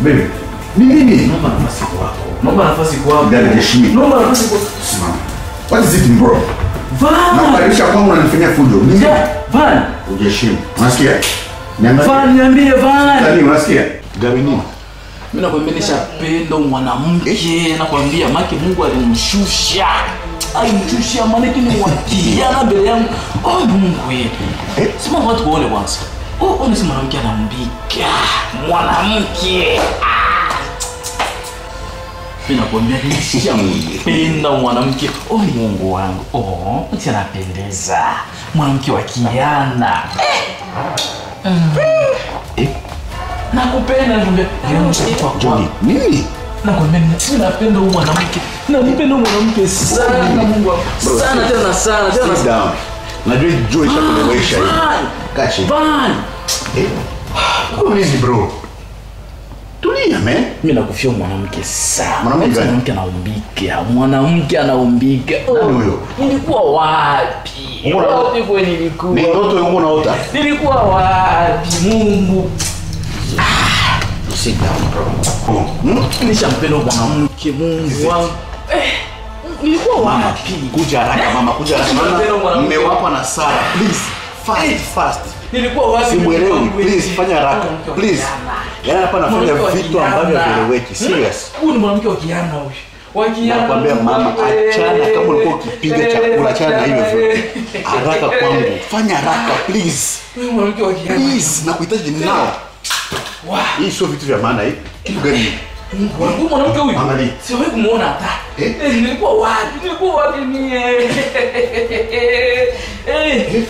Baby, ni mimi. Naomba nafasi kwako. Naomba nafasi kwako. Ndio heshima. Naomba nafasi kwako. Simama. What is it, bro? Van. Nakukaribisha kwangu unanifanyia fujo. Ja, Van. Ujiheshimu. Unasikia? Niambie. Van niambie Van. Nani unasikia? Gabi nini? Mimi nakwambia nishapenda mwanamke, nakwambia maki Mungu alimshusha. Alimshusha manake ni wakiana mbele yangu. Oh Mungu ye. Eh? Sima watu waone kwanza. Oh, ona si mwanamke anambika. Mwanamke. Mimi nishampenda mwanamke. Oh Mungu wangu. Oh, anapendeza. Mwanamke wa kiana. Eh? Nakupenda nini? Nakwambia mimi napenda huyu mwanamke. Nampenda huyu mwanamke sana Mungu. Sana tena sana tena down. Najua jua ishakulewesha hii. Van. Kaa. Van. Eh? Kwa nini bro? Tulia, me Mimi nakufia mwanamke sana. Mwanamke? Anaumbika. Mwanamke anaumbika. Nani huyo? Nilikuwa wapi? Wapi kwa nilikuwa? Ni ndoto yangu naota Nilikuwa wapi? Mungu. Sit down, bro. Hmm? Nishampenda mwanamke Mungu wangu. Eh, nilikuwa wapi? Kuja haraka mama, kuja haraka. Mwanamke. Mmewapa na Sara. Please, fast, fast. Nilikuwa wapi? Simuelewi, please fanya haraka. Please. Yaani hapa nafanya vitu ambavyo havieleweki. Hmm? Serious. Huyu ni mwanamke wa kiana huyu. Nakwambia mama, achana kama ulikuwa ukipiga chakula, achana na hivyo vyote. Haraka kwangu. Fanya haraka, please. Wa kiana. Please, nakuhitaji now. Wa. Hii sio vitu vya maana hii. Kitu gani? Huyu mwanamke huyu. Angalia. Siwahi kumuona hata. Eh? Eh, nilikuwa wapi? Nilikuwa wapi mie? Eh.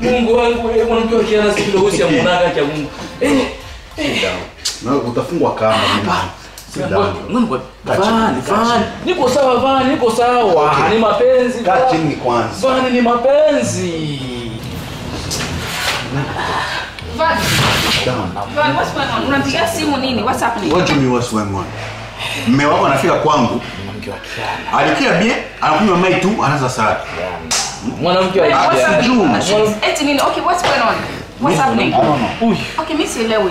Mungu wangu, eh, mwanamke wa kiana siku ndio usi amunaga cha Mungu. Eh, Na utafungwa kamba. mimi. Niko sawa Vani, niko sawa. Okay. Ni mapenzi. Kaa chini kwanza. Vani ni mapenzi. Van, Down. Van, what's going on? Unapigia simu nini? What's happening? What do you mean what's going on? Mme wako anafika kwangu. Alikia bie, anakunywa mai tu, anaanza sala. Mwanamke wa kiana. Eti nini? Okay, what's going on? What's happening? I don't know. Uy, Okay, mimi sielewi.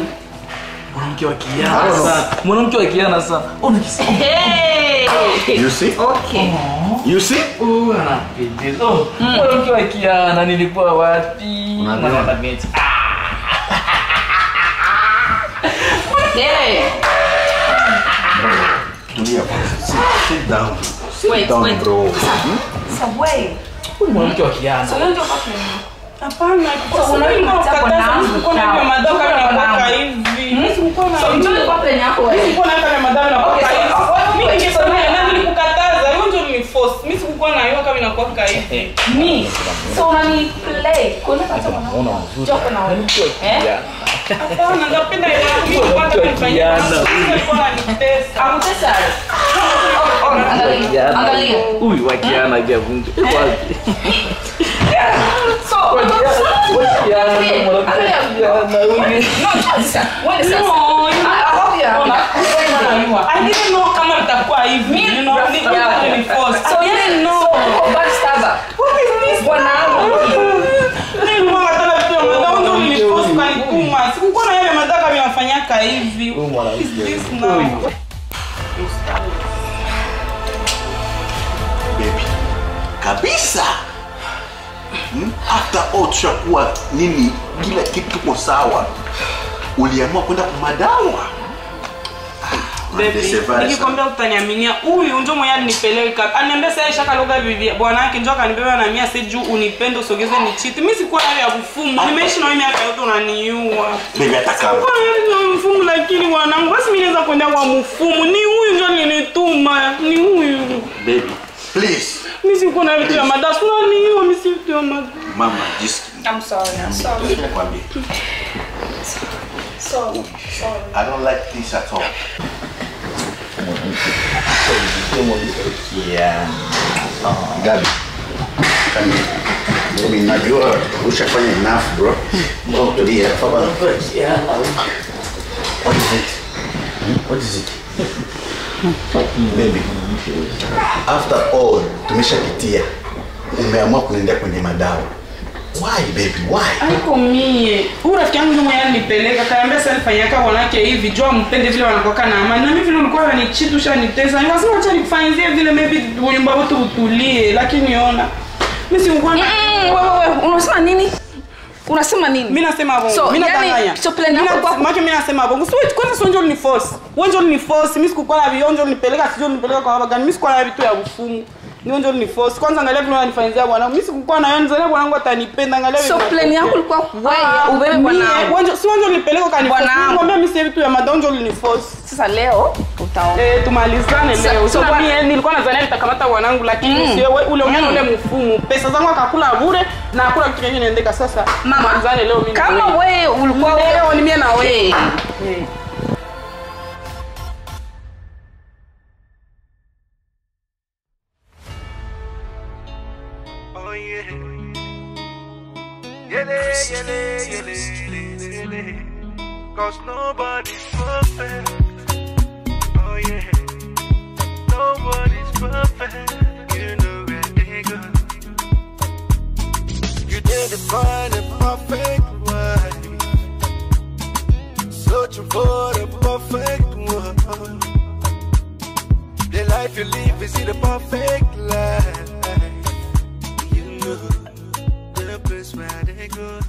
mwanamke wa kiana sana. Mwanamke wa kiana sana. Ona kisa. Hey! You see? Okay. You see? Oh, anapendeza. Mwanamke wa kiana nilikuwa wapi? Tulia kwanza. Sit, sit down. Wait, down, wait. bro. Huyu mwanamke wa kiana. Hapana, kwa kwa na hivi. Mimi sikuwa na kwa penye yako wewe. Sikuwa na hivi. Mimi ningesema so- ya nani nilikukataza, hiyo ndio uliniforce. Mimi sikuwa na hiyo kama inakuwaka hivi. Me. So unani play. Kuna kata mwana. Joko na wewe. Eh? Hapana, napenda ile yako. Mimi nilikuwa nataka nifanyie Kijana. mambo. Sasa alikuwa ananitesa. Akutesa. Oh, oh, angalia. Angalia. Huyu wa kiana ya Mungu. Iko wapi? So, Wa kiana, Angalia. mwanamke wa kiana huyu. No, just What is that? No, you- I I hope you're happy. I didn't know kama itakuwa hivi. Me, You know, rough, ni- yeah. uliniforce. So I you didn't didn't know. know. So, backstabber. What is this? Bwanangu. Nilikuwa nataka vitu vya madao ndio uliniforce ukanituma. Sikukuwa na yale madao kama hivi. What is this now? Baby. Kabisa. Hmm? After all tushakuwa nini kila kitu kiko sawa. Uliamua kwenda kumadawa. Baby, nikikwambia utaniaminia. Huyu njo mwenye alinipeleka aniambia saa ishaka loga bibi bwana yake njo akanibeba na mia juu unipende usogeze ni chiti mimi sikuwa nayo ya kufumu nimeishi na wewe miaka yote unaniua. Baby hata kama. Sikuwa nayo mfumu lakini wanangu basi mimi naweza kwenda kwa mfumu ni huyu njo alinituma. Ni huyu. Baby please. Mimi sikuwa na vitu vya madawa. Unaniua mimi si vitu vya madawa mama just I'm sorry. I'm sorry. Sorry. Sorry. I don't like this at all. Gabi. Najua ushafanya enough bro. What is it? What is it? Baby. After all tumeshapitia. Umeamua kunaendea kwenye madawa. Why baby? Why? Aiko mie. Huyu rafiki yangu ndio mwenye alinipeleka. Kaambia sasa nifanyaka wanawake hivi, jua mpende vile wanakoka na amani. Na mimi vile ulikuwa unanicheat ushanitesa. Nikasema acha nikufanyizie vile maybe nyumba yote utulie, lakini ona. Mimi si ngwana. Mm, wewe wewe unasema nini? Unasema nini? mimi nasema bongo. So, mimi nadanganya. so plan yako na- kwa- macho mimi nasema bongo. Sio kwanza sio ndio ni force. Wewe ndio ni force. Mimi sikukwala na vionjo nipeleka sio nipeleka kwa baba gani. Mimi sikuwa na vitu ya kufumu. Ni ndio ni force. Kwanza angalia vile unanifanyia bwanangu Mimi sikuwa na yeye ndio bwana wangu atanipenda. Angalia So plan yako ilikuwa wewe ubebe bwanangu. wanjo si wanjo nipeleka kani Bwanangu. Nikwambia mimi si vitu ya madonjo force. Sasa leo utaona. Eh, tumalizane leo. so kwa mimi nilikuwa nadhani nitakamata bwanangu lakini Mm. sio ule Mm. ule mfumo Pesa zangu akakula bure na hakuna kitu kingine niendeka sasa. Mama, Tumalizane leo mimi. kama wewe ulikuwa leo ni mimi na wewe. Cause nobody's perfect. Oh yeah. Nobody's perfect. You know where find a perfect wife. Searching for the perfect one. The life you live is the perfect life. Know the place where they go.